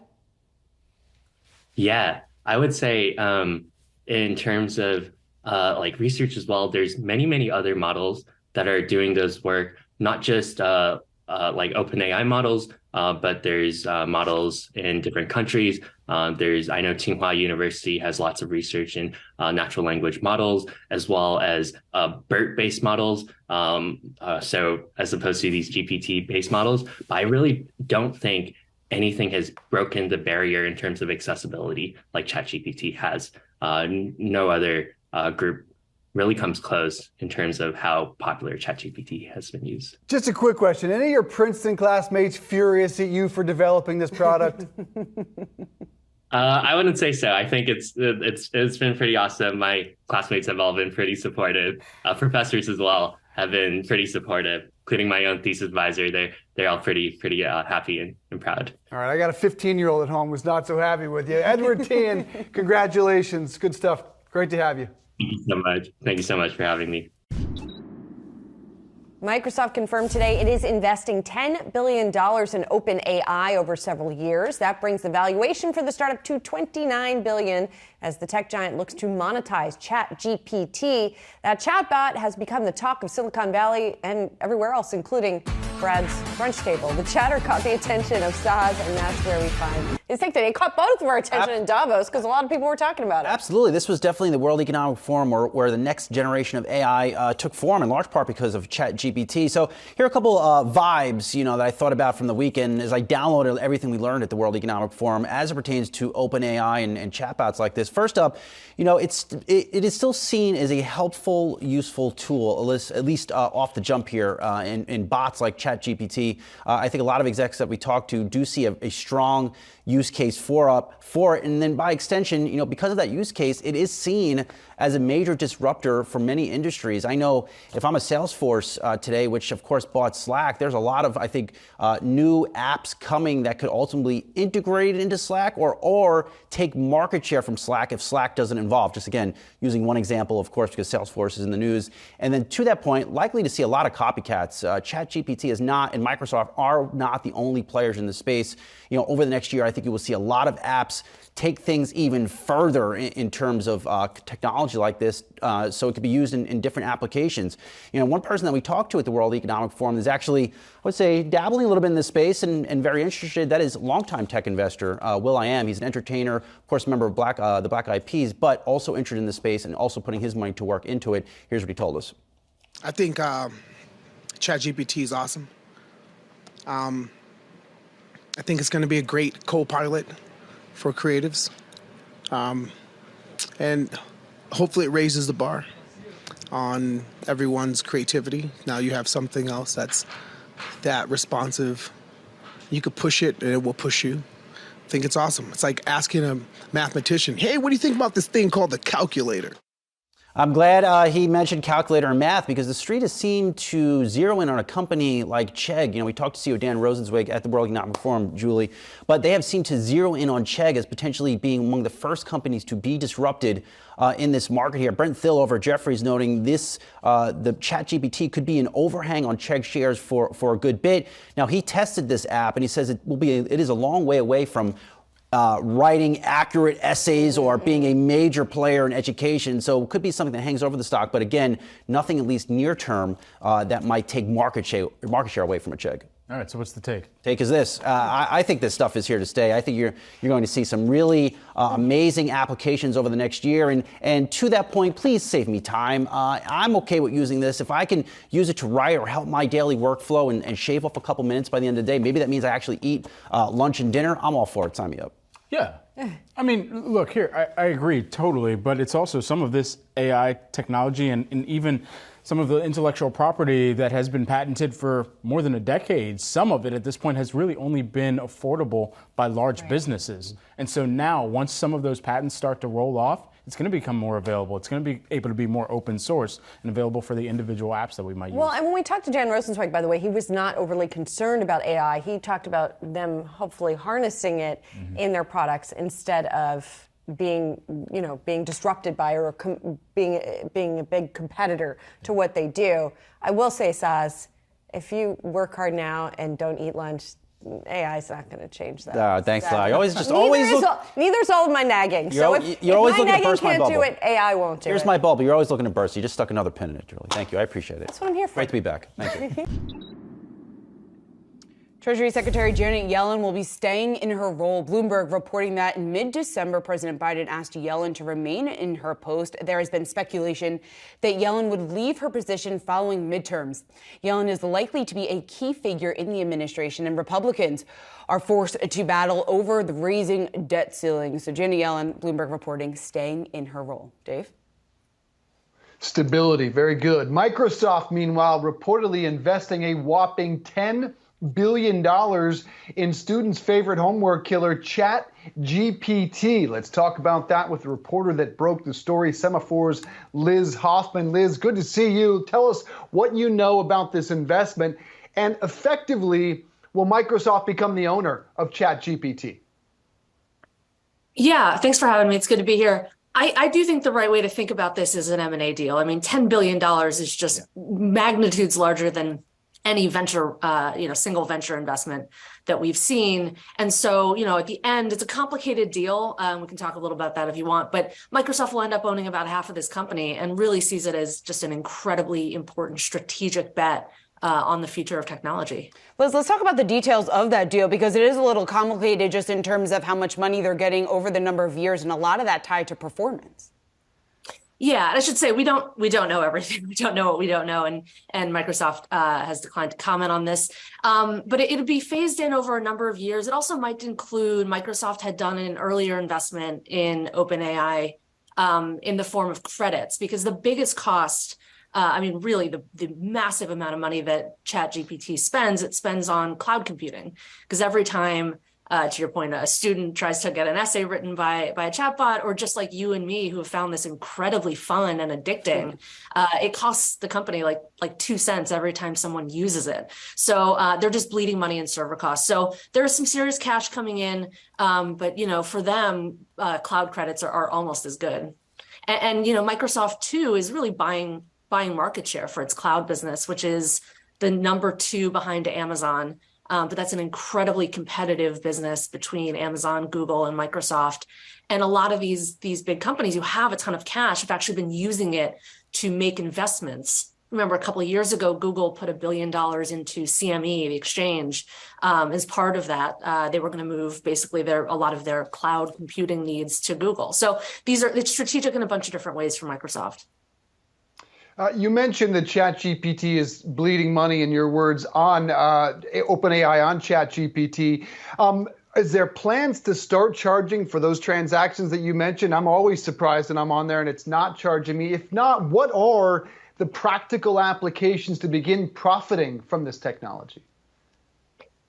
Yeah, I would say um, in terms of uh, like research as well, there's many, many other models that are doing this work, not just uh, uh, like OpenAI models, uh, but there's uh, models in different countries. Uh, there's, I know Tsinghua University has lots of research in uh, natural language models as well as uh, BERT-based models. Um, so as opposed to these GPT-based models, but I really don't think anything has broken the barrier in terms of accessibility like ChatGPT has. no other group really comes close in terms of how popular ChatGPT has been used. Just a quick question. Any of your Princeton classmates furious at you for developing this product? [laughs] Uh, I wouldn't say so. I think it's it's it's been pretty awesome. My classmates have all been pretty supportive. Uh, professors as well have been pretty supportive, including my own thesis advisor. They they're all pretty pretty uh, happy and, and proud. All right, I got a 15 year old at home who's not so happy with you. Edward Tian, [laughs] congratulations. Good stuff. Great to have you. Thank you so much. Thank you so much for having me. Microsoft confirmed today it is investing $10 billion in OpenAI over several years. That brings the valuation for the startup to 29 billion as the tech giant looks to monetize ChatGPT. That chatbot has become the talk of Silicon Valley and everywhere else, including Brad's brunch table. The chatter caught the attention of Saz, and that's where we find his take today. It caught both of our attention Ab- in Davos because a lot of people were talking about it. Absolutely. This was definitely the World Economic Forum where, where the next generation of AI uh, took form, in large part because of ChatGPT. So here are a couple uh, vibes, you know, that I thought about from the weekend as I downloaded everything we learned at the World Economic Forum as it pertains to OpenAI and, and chatbots like this. First up, you know, it's it, it is still seen as a helpful, useful tool, at least, at least uh, off the jump here uh, in, in bots like ChatGPT. Uh, I think a lot of execs that we talk to do see a, a strong use case for up for it. And then by extension, you know, because of that use case, it is seen as a major disruptor for many industries. I know if I'm a Salesforce uh, today, which of course bought Slack, there's a lot of, I think, uh, new apps coming that could ultimately integrate into Slack or, or take market share from Slack if Slack doesn't involve. Just again, using one example, of course, because Salesforce is in the news. And then to that point, likely to see a lot of copycats. Uh, ChatGPT is not, and Microsoft are not the only players in the space. You know, over the next year, I think you will see a lot of apps take things even further in, in terms of uh, technology like this uh, so it could be used in, in, different applications. You know, one person that we talked to at the World Economic Forum is actually, I would say, dabbling a little bit in this space and, and very interested. That is longtime tech investor, uh, am. He's an entertainer, of course, a member of Black, uh, the Black Eyed Peas, but also interested in the space and also putting his money to work into it. Here's what he told us. I think um, ChatGPT is awesome. Um, I think it's going to be a great co-pilot for creatives. Um, and hopefully it raises the bar on everyone's creativity. Now you have something else that's that responsive. You could push it and it will push you. I think it's awesome. It's like asking a mathematician, hey, what do you think about this thing called the calculator? I'm glad uh, he mentioned calculator and math because the street has seemed to zero in on a company like Chegg. You know, we talked to CEO Dan Rosensweig at the World Economic Forum, Julie, but they have seemed to zero in on Chegg as potentially being among the first companies to be disrupted uh, in this market here. Brent Thill over at Jefferies noting this, uh, the ChatGPT could be an overhang on Chegg shares for, for a good bit. Now, he tested this app and he says it will be, it is a long way away from uh, writing accurate essays or being a major player in education. So it could be something that hangs over the stock. But again, nothing at least near term uh, that might take market share, market share away from a Chegg. All right, so what's the take? Take is this. Uh, I, I, think this stuff is here to stay. I think you're you're going to see some really uh, amazing applications over the next year. And and to that point, please save me time. Uh, I'm okay with using this. If I can use it to write or help my daily workflow and, and shave off a couple minutes by the end of the day, maybe that means I actually eat uh, lunch and dinner. I'm all for it. Sign me up. Yeah. I mean, look here. I, I agree totally, but it's also some of this AI technology and, and even some of the intellectual property that has been patented for more than a decade, some of it at this point has really only been affordable by large right. businesses. And so now, once some of those patents start to roll off, it's going to become more available. It's going to be able to be more open source and available for the individual apps that we might use. Well, and when we talked to Dan Rosensweig, by the way, he was not overly concerned about AI. He talked about them hopefully harnessing it mm-hmm. in their products instead of being you know being disrupted by or com- being being a big competitor to what they do. I will say, Saz, if you work hard now and don't eat lunch, AI is not going to change that. Uh, thanks, so, Always just neither always look. All, neither's all of my nagging. You're, so if, you're if always my looking nagging to burst can't my bubble. do it, AI won't do Here's it. Here's my bubble. You're always looking to burst. You just stuck another pin in it, Julie. Thank you. I appreciate it. That's what I'm here for. Great to be back. Thank you. [laughs] Treasury Secretary Janet Yellen will be staying in her role. Bloomberg reporting that in mid December, President Biden asked Yellen to remain in her post. There has been speculation that Yellen would leave her position following midterms. Yellen is likely to be a key figure in the administration, and Republicans are forced to battle over the raising debt ceiling. So, Janet Yellen, Bloomberg reporting, staying in her role. Dave? Stability, very good. Microsoft, meanwhile, reportedly investing a whopping 10 billion dollars in students' favorite homework killer, Chat GPT. Let's talk about that with the reporter that broke the story, Semafor's, Liz Hoffman. Liz, good to see you. Tell us what you know about this investment, and effectively, will Microsoft become the owner of Chat GPT? Yeah, thanks for having me. It's good to be here. I, I, do think the right way to think about this is an M&A deal. I mean, $10 billion is just yeah. magnitudes larger than any venture, uh, you know, single venture investment that we've seen. And so, you know, at the end, it's a complicated deal. Um, we can talk a little about that if you want, but Microsoft will end up owning about half of this company and really sees it as just an incredibly important strategic bet uh, on the future of technology. Liz, let's talk about the details of that deal because it is a little complicated just in terms of how much money they're getting over the number of years and a lot of that tied to performance. Yeah, I should say we don't we don't know everything. [laughs] We don't know what we don't know, and and Microsoft uh, has declined to comment on this. Um, but it, would be phased in over a number of years. It also might include Microsoft had done an earlier investment in OpenAI um, in the form of credits because the biggest cost. Uh, I mean, really, the, the massive amount of money that ChatGPT spends, it spends on cloud computing. Because every time uh, to your point, a student tries to get an essay written by by a chatbot, or just like you and me who have found this incredibly fun and addicting, uh, it costs the company like like two cents every time someone uses it. So uh, they're just bleeding money in server costs. So there's some serious cash coming in, um, but you know, for them, uh, cloud credits are, are almost as good. And, and you know, Microsoft too is really buying buying market share for its cloud business, which is the number two behind Amazon. Um, but that's an incredibly competitive business between Amazon, Google, and Microsoft. And a lot of these these big companies who have a ton of cash have actually been using it to make investments. Remember, a couple of years ago, Google put a billion dollars into CME, the exchange. Um, as part of that, uh, they were going to move basically their a lot of their cloud computing needs to Google. So these are it's strategic in a bunch of different ways for Microsoft. Uh, you mentioned that ChatGPT is bleeding money, in your words, on uh, OpenAI on ChatGPT. Um, is there plans to start charging for those transactions that you mentioned? I'm always surprised that I'm on there and it's not charging me. If not, what are the practical applications to begin profiting from this technology?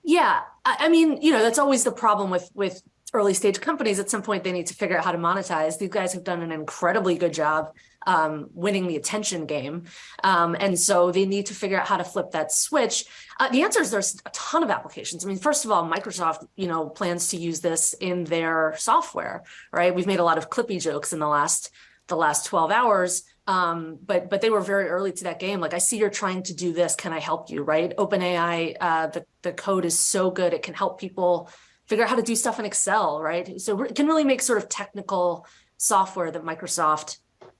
Yeah, I mean, you know, that's always the problem with with early stage companies. At some point, they need to figure out how to monetize. These guys have done an incredibly good job um, winning the attention game. Um, and so they need to figure out how to flip that switch. Uh, the answer is there's a ton of applications. I mean, first of all, Microsoft, you know, plans to use this in their software, right? We've made a lot of clippy jokes in the last the last 12 hours. Um, but but they were very early to that game. Like I see you're trying to do this. Can I help you? Right? OpenAI, uh, the the code is so good. It can help people figure out how to do stuff in Excel. Right? So it can really make sort of technical software that Microsoft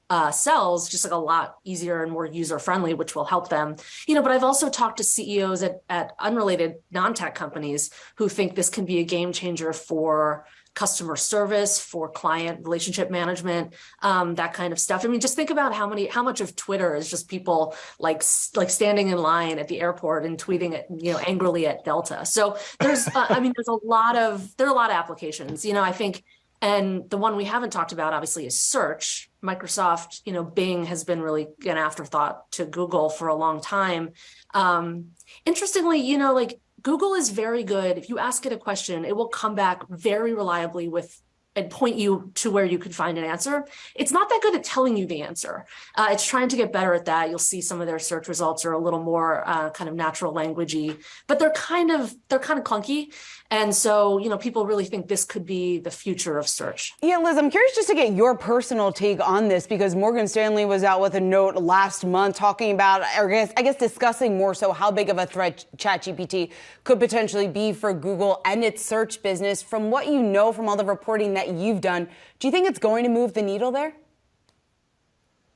uh, sells just like a lot easier and more user friendly, which will help them. You know, but I've also talked to CEOs at, at unrelated non-tech companies who think this can be a game changer for customer service, for client relationship management, um, that kind of stuff. I mean, just think about how many, how much of Twitter is just people like like standing in line at the airport and tweeting it, you know, angrily at Delta. So there's, uh, I mean, there's a lot of there are a lot of applications. You know, I think and the one we haven't talked about, obviously, is search. Microsoft, you know, Bing has been really an afterthought to Google for a long time. Um, interestingly, you know, like Google is very good. If you ask it a question, it will come back very reliably with and point you to where you could find an answer. It's not that good at telling you the answer. Uh, it's trying to get better at that. You'll see some of their search results are a little more uh, kind of natural languagey, but they're kind of they're kind of clunky. And so, you know, people really think this could be the future of search. Yeah, Liz, I'm curious just to get your personal take on this because Morgan Stanley was out with a note last month talking about, or I guess, I guess discussing more so how big of a threat ChatGPT could potentially be for Google and its search business. From what you know from all the reporting that you've done, do you think it's going to move the needle there?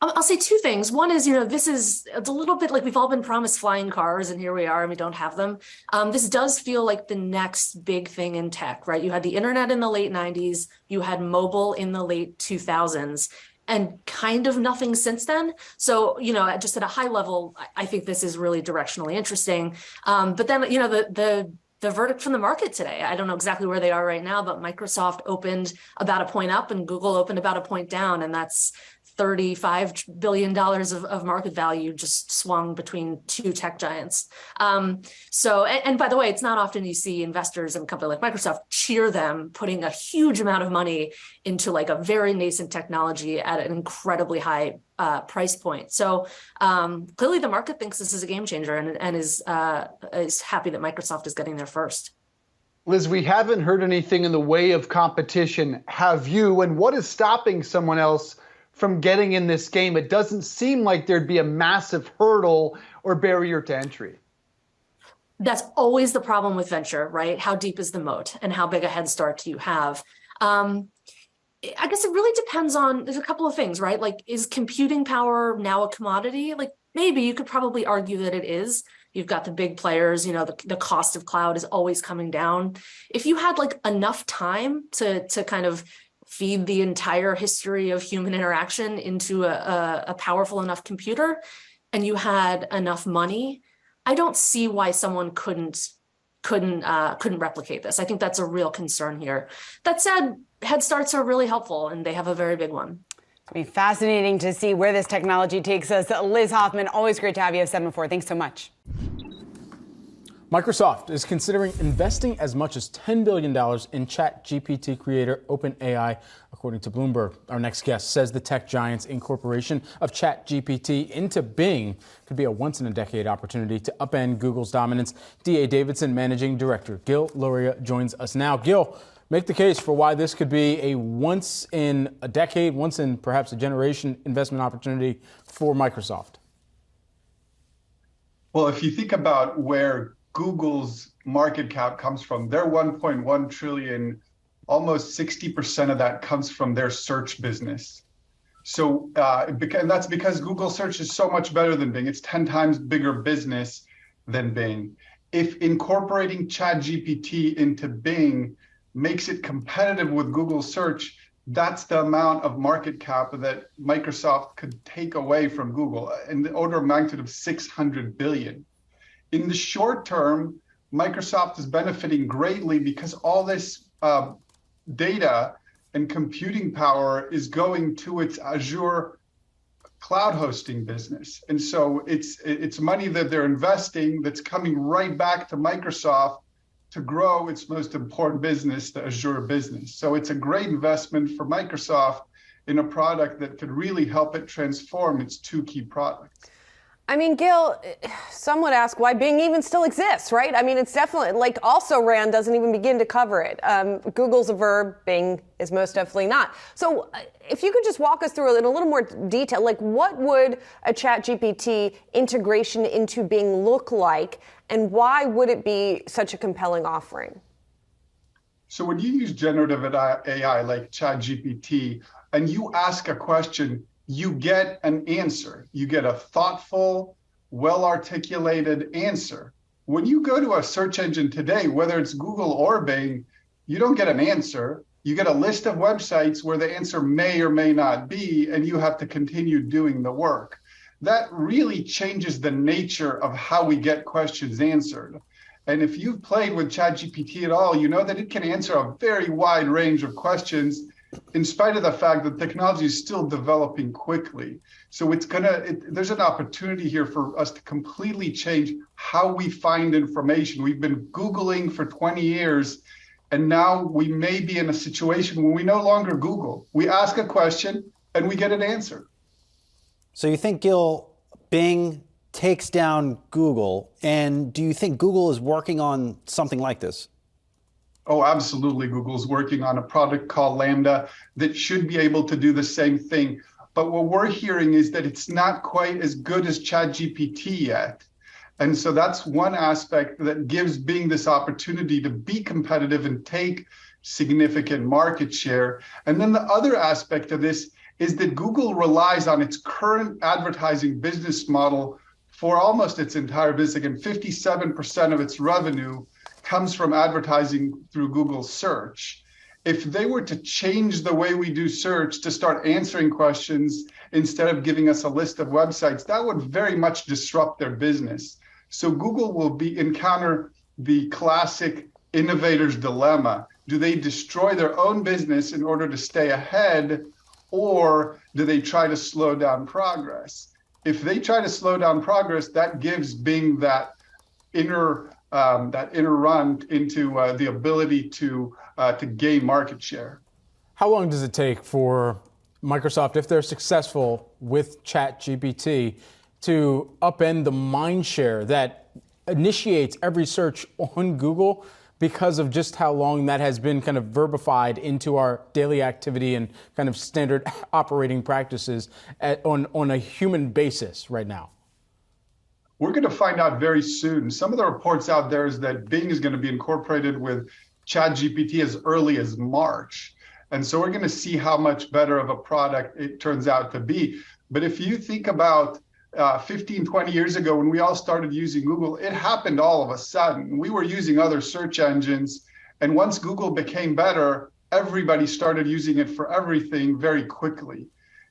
I'll say two things. One is, you know, this is it's a little bit like we've all been promised flying cars, and here we are, and we don't have them. Um, this does feel like the next big thing in tech, right? You had the internet in the late '90s, you had mobile in the late 2000s, and kind of nothing since then. So, you know, just at a high level, I think this is really directionally interesting. Um, but then, you know, the the the verdict from the market today. I don't know exactly where they are right now, but Microsoft opened about a point up and Google opened about a point down. And that's $35 billion of, of market value just swung between two tech giants. Um, so, and, and, by the way, it's not often you see investors in a company like Microsoft cheer them putting a huge amount of money into like a very nascent technology at an incredibly high uh, price point. So um, clearly the market thinks this is a game changer and, and is, uh, is happy that Microsoft is getting there first. Liz, we haven't heard anything in the way of competition. Have you? And what is stopping someone else from getting in this game. It doesn't seem like there'd be a massive hurdle or barrier to entry. That's always the problem with venture, right? How deep is the moat and how big a head start do you have? Um, I guess it really depends on, there's a couple of things, right? Like, is computing power now a commodity? Like, maybe you could probably argue that it is. You've got the big players, you know, the, the cost of cloud is always coming down. If you had like enough time to to kind of feed the entire history of human interaction into a, a, powerful enough computer and you had enough money, I don't see why someone couldn't couldn't uh, couldn't replicate this. I think that's a real concern here. That said, head starts are really helpful, and they have a very big one. It'll be fascinating to see where this technology takes us. Liz Hoffman, always great to have you at 7 4. Thanks so much. Microsoft is considering investing as much as $10 billion in ChatGPT creator OpenAI, according to Bloomberg. Our next guest says the tech giant's incorporation of ChatGPT into Bing could be a once in a decade opportunity to upend Google's dominance. DA Davidson managing director Gil Luria joins us now. Gil, make the case for why this could be a once in a decade, once in perhaps a generation investment opportunity for Microsoft. Well, if you think about where Google's market cap comes from. Their 1.1 trillion, almost 60% of that comes from their search business. So, uh, and that's because Google search is so much better than Bing. It's 10 times bigger business than Bing. If incorporating ChatGPT into Bing makes it competitive with Google search, that's the amount of market cap that Microsoft could take away from Google in the order of magnitude of 600 billion in the short term, Microsoft is benefiting greatly because all this uh, data and computing power is going to its Azure cloud hosting business. And so it's it's money that they're investing that's coming right back to Microsoft to grow its most important business, the Azure business. So it's a great investment for Microsoft in a product that could really help it transform its two key products. I mean, Gil, some would ask why Bing even still exists, right? I mean, it's definitely like also Rand doesn't even begin to cover it. Um, Google's a verb, Bing is most definitely not. So, if you could just walk us through it in a little more detail, like what would a ChatGPT integration into Bing look like, and why would it be such a compelling offering? So, when you use generative AI like ChatGPT and you ask a question, you get an answer. You get a thoughtful, well articulated answer. When you go to a search engine today, whether it's Google or Bing, you don't get an answer. You get a list of websites where the answer may or may not be, and you have to continue doing the work. That really changes the nature of how we get questions answered. And if you've played with ChatGPT at all, you know that it can answer a very wide range of questions in spite of the fact that technology is still developing quickly. So it's gonna, it, there's an opportunity here for us to completely change how we find information. We've been Googling for 20 years, and now we may be in a situation where we no longer Google. We ask a question and we get an answer. So you think, Gil, Bing takes down Google, and do you think Google is working on something like this? Oh, absolutely. Google's working on a product called LaMDA that should be able to do the same thing. But what we're hearing is that it's not quite as good as ChatGPT yet. And so that's one aspect that gives Bing this opportunity to be competitive and take significant market share. And then the other aspect of this is that Google relies on its current advertising business model for almost its entire business. Again, 57% of its revenue comes from advertising through Google search. If they were to change the way we do search to start answering questions instead of giving us a list of websites, that would very much disrupt their business. So Google will be encounter the classic innovator's dilemma. Do they destroy their own business in order to stay ahead, or do they try to slow down progress? If they try to slow down progress, that gives Bing that inner um, that inner run into uh, the ability to uh, to gain market share. How long does it take for Microsoft, if they're successful with ChatGPT, to upend the mind share that initiates every search on Google because of just how long that has been kind of verbified into our daily activity and kind of standard [laughs] operating practices at, on, on a human basis right now? We're going to find out very soon. Some of the reports out there is that Bing is going to be incorporated with ChatGPT as early as March. And so we're going to see how much better of a product it turns out to be. But if you think about uh, 15, 20 years ago when we all started using Google, it happened all of a sudden. We were using other search engines. And once Google became better, everybody started using it for everything very quickly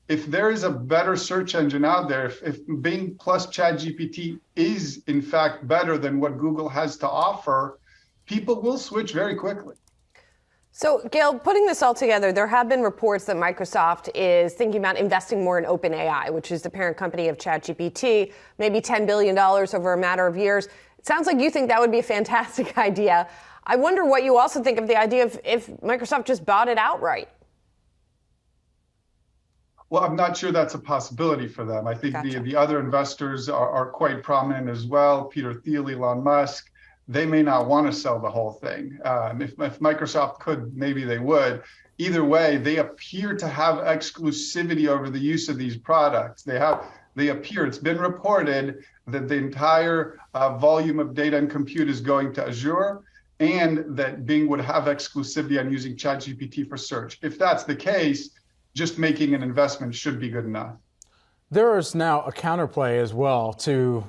if there is a better search engine out there, if, if Bing plus ChatGPT is in fact better than what Google has to offer, people will switch very quickly. So, Gail, putting this all together, there have been reports that Microsoft is thinking about investing more in OpenAI, which is the parent company of ChatGPT, maybe $10 billion over a matter of years. It sounds like you think that would be a fantastic [laughs] idea. I wonder what you also think of the idea of if Microsoft just bought it outright. Well, I'm not sure that's a possibility for them. I think gotcha. the, the other investors are, are quite prominent as well. Peter Thiel, Elon Musk, they may not want to sell the whole thing. Um, if, if Microsoft could, maybe they would. Either way, they appear to have exclusivity over the use of these products. They have they appear. It's been reported that the entire uh, volume of data and compute is going to Azure, and that Bing would have exclusivity on using ChatGPT for search. If that's the case, just making an investment should be good enough. There is now a counterplay as well to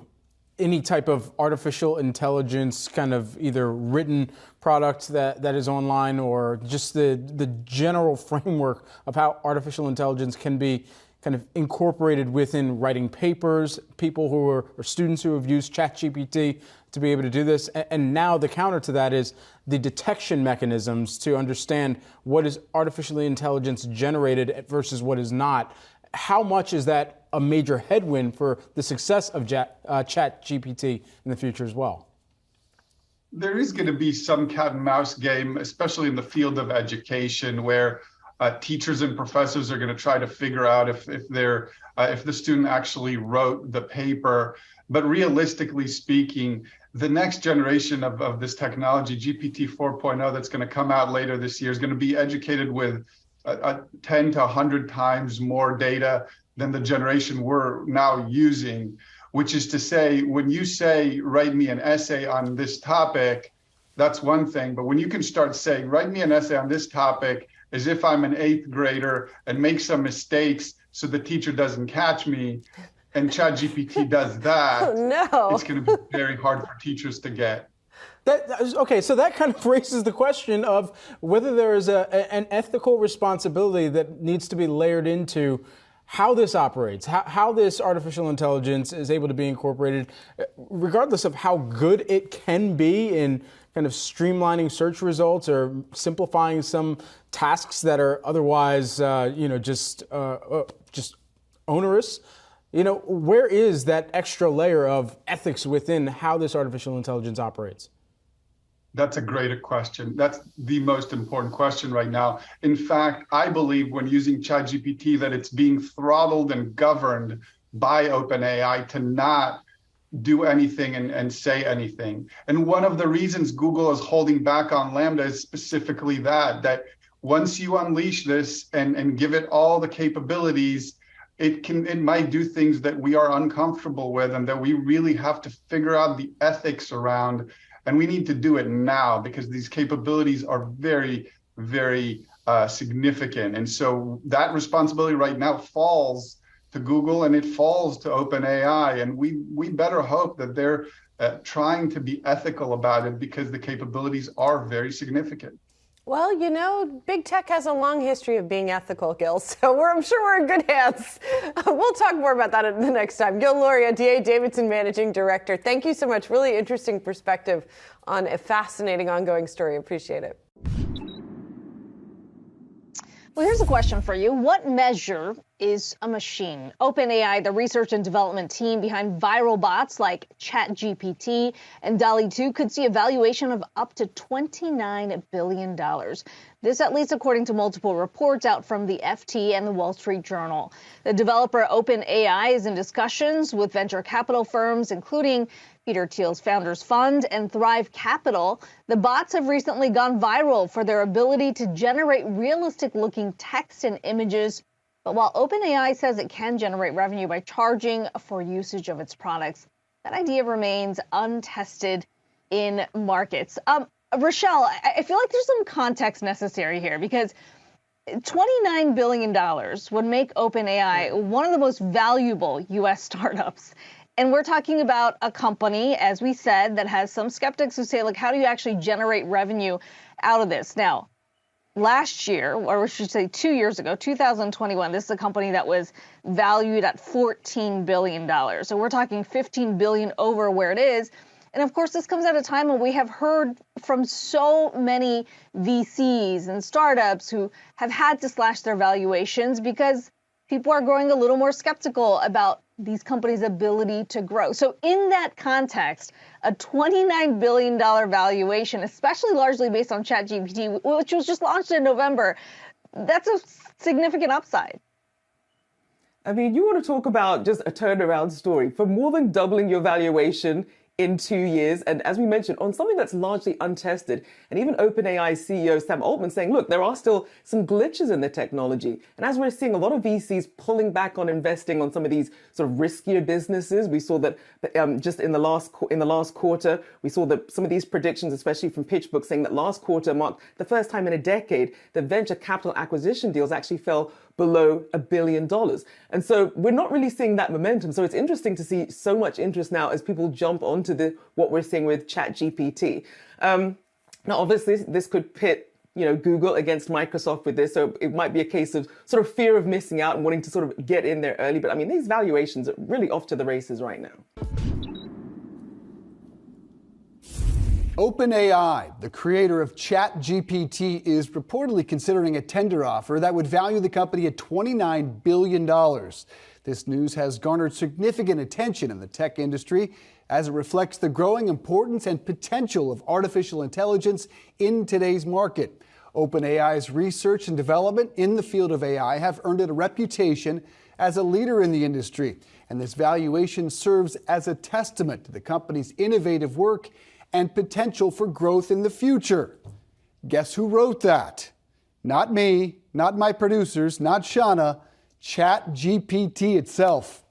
any type of artificial intelligence kind of either written product that, that is online or just the, the general [laughs] framework of how artificial intelligence can be kind of incorporated within writing papers, people who are, or students who have used ChatGPT to be able to do this. And now the counter to that is the detection mechanisms to understand what is artificially intelligence generated versus what is not. How much is that a major headwind for the success of uh, Chat GPT in the future as well? There is going to be some cat and mouse game, especially in the field of education, where uh, teachers and professors are going to try to figure out if if they're uh, if the student actually wrote the paper. But realistically speaking, the next generation of, of this technology, GPT 4.0, that's going to come out later this year, is going to be educated with a, a 10 to 100 times more data than the generation we're now using. Which is to say, when you say, write me an essay on this topic, that's one thing. But when you can start saying, write me an essay on this topic as if I'm an eighth grader and make some mistakes so the teacher doesn't catch me, and ChatGPT does that, Oh, [laughs] no. it's going to be very hard for teachers to get. That, that is- okay, so that kind of [laughs] raises the question of whether there is a, a- an ethical responsibility that needs to be layered into how this operates, how, how this artificial intelligence is able to be incorporated, uh, regardless of how good it can be in kind of streamlining search results or simplifying some tasks that are otherwise, uh, you know, just uh, uh, just onerous. You know, where is that extra layer of ethics within how this artificial intelligence operates? That's a great question. That's the most important question right now. In fact, I believe when using ChatGPT that it's being throttled and governed by OpenAI to not do anything and, and say anything. And one of the reasons Google is holding back on LaMDA is specifically that, that once you unleash this and, and give it all the capabilities, it can it might do things that we are uncomfortable with and that we really have to figure out the ethics around. And we need to do it now because these capabilities are very very uh, significant. And so that responsibility right now falls to google and it falls to openai. And we we better hope that they're uh, trying to be ethical about it because the capabilities are very significant Well, you know, big tech has a long history of being ethical, Gil, [laughs] so I'm sure we're in good hands. [laughs] we'll talk more about that in the next time. Gil Luria, DA Davidson Managing Director, thank you so much. Really interesting perspective on a fascinating ongoing story. Appreciate it. Well, here's a question for you. What measure is a machine? OpenAI, the research and development team behind viral bots like ChatGPT and DALL-E 2, could see a valuation of up to $29 billion. This, at least according to multiple reports out from the FT and the Wall Street Journal. The developer OpenAI is in discussions with venture capital firms, including Peter Thiel's Founders Fund and Thrive Capital. The bots have recently gone viral for their ability to generate realistic looking text and images. But while OpenAI says it can generate revenue by charging for usage of its products, that idea remains untested in markets. Um, Rochelle, I I feel like there's some context necessary here because $29 billion would make OpenAI one of the most valuable U.S. startups. And we're talking about a company, as we said, that has some skeptics who say, like, how do you actually generate revenue out of this? Now, last year, or we should say two years ago, 2021, this is a company that was valued at $14 billion. So we're talking 15 billion over where it is. And of course, this comes at a time when we have heard from so many VCs and startups who have had to slash their valuations because people are growing a little more skeptical about these companies' ability to grow. So, in that context, a $29 billion valuation, especially largely based on ChatGPT, which was just launched in November, that's a significant upside. I mean, you want to talk about just a turnaround story for more than doubling your valuation in two years. And as we mentioned, on something that's largely untested. And even OpenAI CEO Sam Altman saying, look, there are still some glitches in the technology. And as we're seeing a lot of VCs pulling back on investing on some of these sort of riskier businesses, we saw that um, just in the last in the last quarter, we saw that some of these predictions, especially from PitchBook, saying that last quarter marked the first time in a decade that venture capital acquisition deals actually fell below a billion dollars. And so we're not really seeing that momentum. So it's interesting to see so much interest now as people jump onto the what we're seeing with ChatGPT. Um, now, obviously, this could pit you know Google against Microsoft with this, so it might be a case of sort of fear of missing out and wanting to sort of get in there early. But I mean, these valuations are really off to the races right now. OpenAI, the creator of ChatGPT, is reportedly considering a tender offer that would value the company at $29 billion. This news has garnered significant attention in the tech industry as it reflects the growing importance and potential of artificial intelligence in today's market. OpenAI's research and development in the field of AI have earned it a reputation as a leader in the industry, and this valuation serves as a testament to the company's innovative work and potential for growth in the future. Guess who wrote that? Not me, not my producers, not Seana, ChatGPT itself.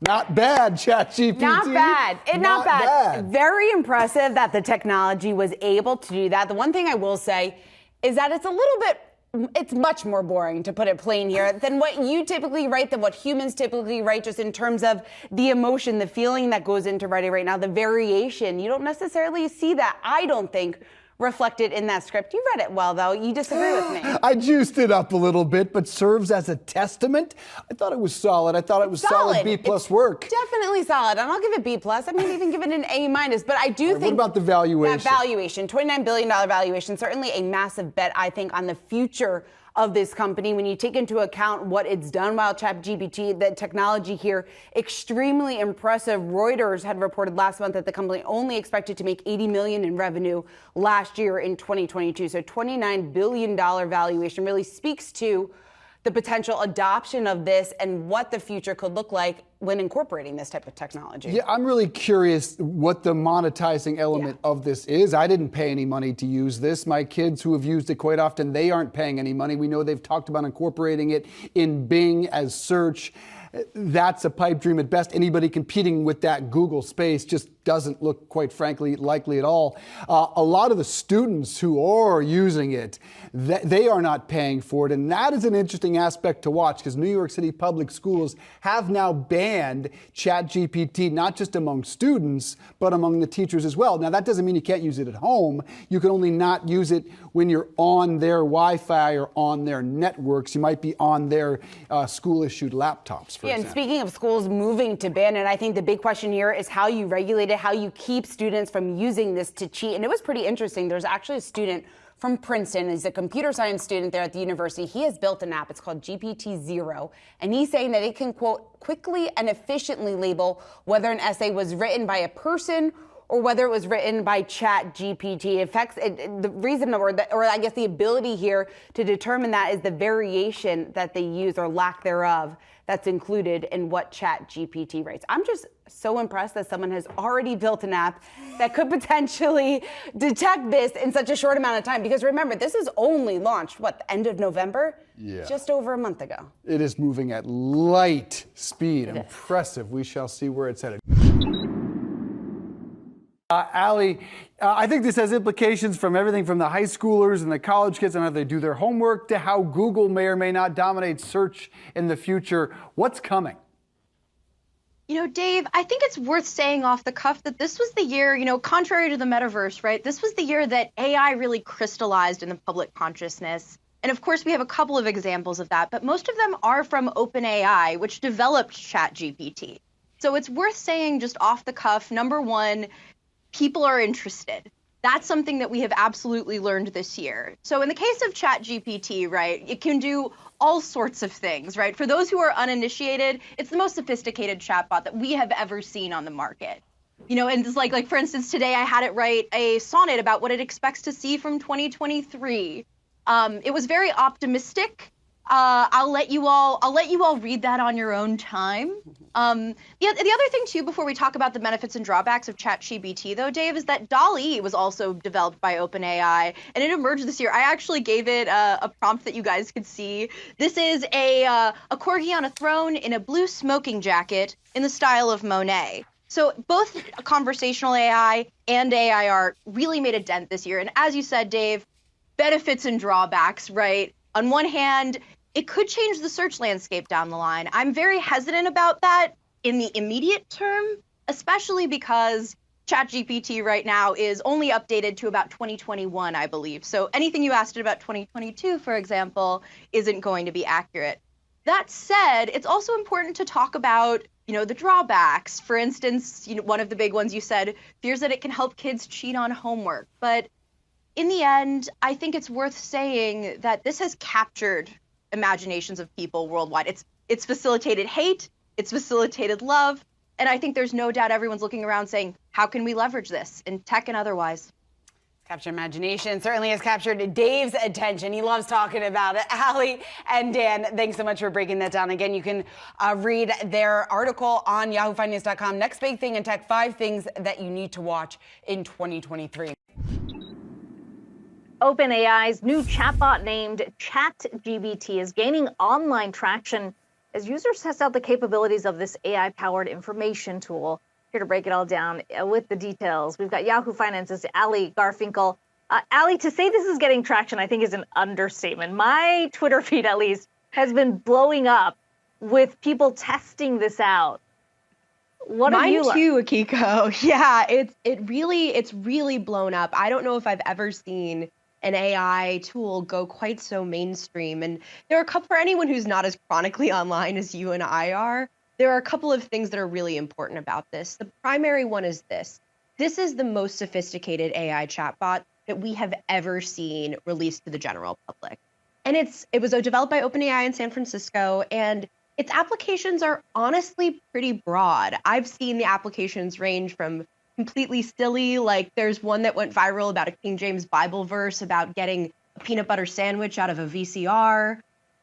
Not bad, ChatGPT. Not bad. It, not, Not bad. bad. Very impressive that the technology was able to do that. The one thing I will say is that it's a little bit it's much more boring to put it plain here than what you typically write than what humans typically write just in terms of the emotion the feeling that goes into writing right now the variation. You don't necessarily see that i don't think reflected in that script. You read it well, though. You disagree with me. [gasps] I juiced it up a little bit, but serves as a testament. I thought it was solid. I thought it was solid, solid B plus it's work. Definitely solid, and I'll give it B plus. I mean, even give it an A minus. But I do right, think what about the valuation? That valuation, twenty nine billion dollar valuation, certainly a massive bet. I think on the future of this company when you take into account what it's done while ChatGPT, the technology here, extremely impressive. Reuters had reported last month that the company only expected to make 80 million in revenue last year in 2022. So 29 billion dollar valuation really speaks to the potential adoption of this and what the future could look like when incorporating this type of technology. Yeah, I'm really curious what the monetizing element yeah. of this is. I didn't pay any money to use this. My kids who have used it quite often, they aren't paying any money. We know they've talked about incorporating it in Bing as search. That's a pipe dream at best. Anybody competing with that Google space just doesn't look, quite frankly, likely at all. Uh, a lot of the students who are using it, th- they are not paying for it. And that is an interesting aspect to watch because New York City public schools have now banned ChatGPT, not just among students, but among the teachers as well. Now, that doesn't mean you can't use it at home. You can only not use it when you're on their Wi Fi or on their networks. You might be on their uh, school issued laptops, yeah, example. and speaking of schools moving to ban it, I think the big question here is how you regulate it how you keep students from using this to cheat. And it was pretty interesting. There's actually a student from Princeton. He's a computer science student there at the university. He has built an app. It's called GPT Zero. And he's saying that it can, quote, quickly and efficiently label whether an essay was written by a person or whether it was written by chat gpt affects the reason or, the, or i guess the ability here to determine that is the variation that they use or lack thereof that's included in what chat gpt writes i'm just so impressed that someone has already built an app that could [laughs] potentially detect this in such a short amount of time. Because remember, this is only launched, what, the end of November? Yeah. Just over a month ago. It is moving at light speed. Impressive. We shall see where it's headed. Uh, Ali, uh, I think this has implications from everything from the high schoolers and the college kids on how they do their homework to how Google may or may not dominate search in the future. What's coming? You know, Dave, I think it's worth saying off the cuff that this was the year, you know, contrary to the metaverse, right? This was the year that AI really crystallized in the public consciousness. And of course, we have a couple of examples of that, but most of them are from OpenAI, which developed ChatGPT. So it's worth saying just off the cuff number one, people are interested. That's something that we have absolutely learned this year. So in the case of ChatGPT, right, it can do all sorts of things, right? For those who are uninitiated, it's the most sophisticated chatbot that we have ever seen on the market. You know, and it's like like for instance, today I had it write a sonnet about what it expects to see from 2023. Um, it was very optimistic uh, I'll let you all I'll let you all read that on your own time. Um, the, the other thing too, before we talk about the benefits and drawbacks of ChatGPT, though, Dave, is that DALL-E was also developed by OpenAI, and it emerged this year. I actually gave it a, a prompt that you guys could see. This is a uh, a corgi on a throne in a blue smoking jacket in the style of Monet. So both conversational AI and AI art really made a dent this year. And as you said, Dave, benefits and drawbacks, right? On one hand, it could change the search landscape down the line. I'm very hesitant about that in the immediate term, especially because ChatGPT right now is only updated to about 2021, I believe. So anything you asked it about 2022, for example, isn't going to be accurate. That said, it's also important to talk about, you know, the drawbacks. For instance, you know, one of the big ones you said, fears that it can help kids cheat on homework. But in the end, I think it's worth saying that this has captured imaginations of people worldwide. It's it's facilitated hate, it's facilitated love, and I think there's no doubt everyone's looking around saying, how can we leverage this in tech and otherwise? Capture imagination certainly has captured Dave's attention. He loves talking about it. [laughs] Ali and Dan, thanks so much for breaking that down. Again, you can uh, read their article on yahoofinance.com. Next big thing in tech, five things that you need to watch in 2023. OpenAI's new chatbot named ChatGPT is gaining online traction as users test out the capabilities of this AI powered information tool. Here to break it all down uh, with the details, we've got Yahoo Finance's Ali Garfinkel. Uh, Ali, to say this is getting traction, I think is an understatement. My Twitter [laughs] feed, at least, has been blowing up with people testing this out. What Mine you too, Akiko. [laughs] Yeah, it's it really it's really blown up. I don't know if I've ever seen an AI tool go quite so mainstream. And there are a couple for anyone who's not as chronically [laughs] online as you and I are. There are a couple of things that are really important about this. The primary one is this. This is the most sophisticated AI chatbot that we have ever seen released to the general public. And it's it was uh, developed by OpenAI in San Francisco and its applications are honestly pretty broad. I've seen the applications range from completely silly, like there's one that went viral about a King James Bible verse about getting a peanut butter sandwich out of a VCR.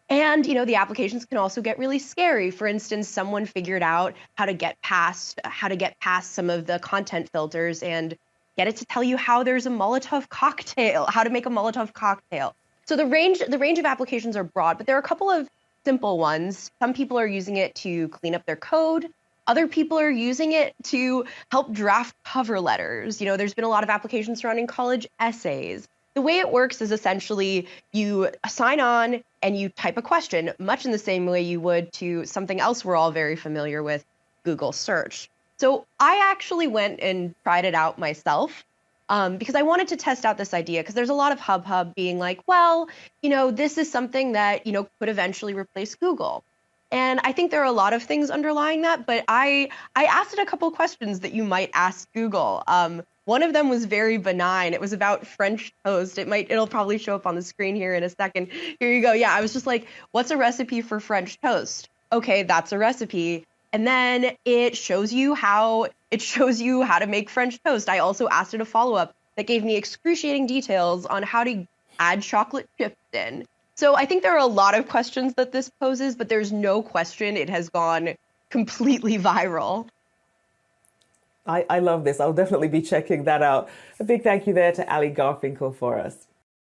And, you know, the applications can also get really scary. For instance, someone figured out how to get past how to get past some of the content filters and get it to tell you how there's a Molotov cocktail, how to make a Molotov cocktail. So the range the range of applications are broad, but there are a couple of simple ones. Some people are using it to clean up their code. Other people are using it to help draft cover letters. You know, there's been a lot of applications surrounding college essays. The way it works is essentially you sign on and you type a question, much in the same way you would to something else we're all very familiar with, Google search. So I actually went and tried it out myself um, because I wanted to test out this idea because there's a lot of hub hub being like, well, you know, this is something that, you know, could eventually replace Google. And I think there are a lot of things underlying that, but I I asked it a couple questions that you might ask Google. Um, one of them was very benign. It was about French toast. It might it'll probably show up on the screen here in a second. Here you go. Yeah, I was just like, what's a recipe for French toast? Okay, that's a recipe. And then it shows you how it shows you how to make French toast. I also asked it a follow-up that gave me excruciating details on how to add chocolate chips in. So I think there are a lot of questions that this poses, but there's no question it has gone completely [laughs] viral. I, I love this. I'll definitely be checking that out. A big thank you there to Ali Garfinkel for us.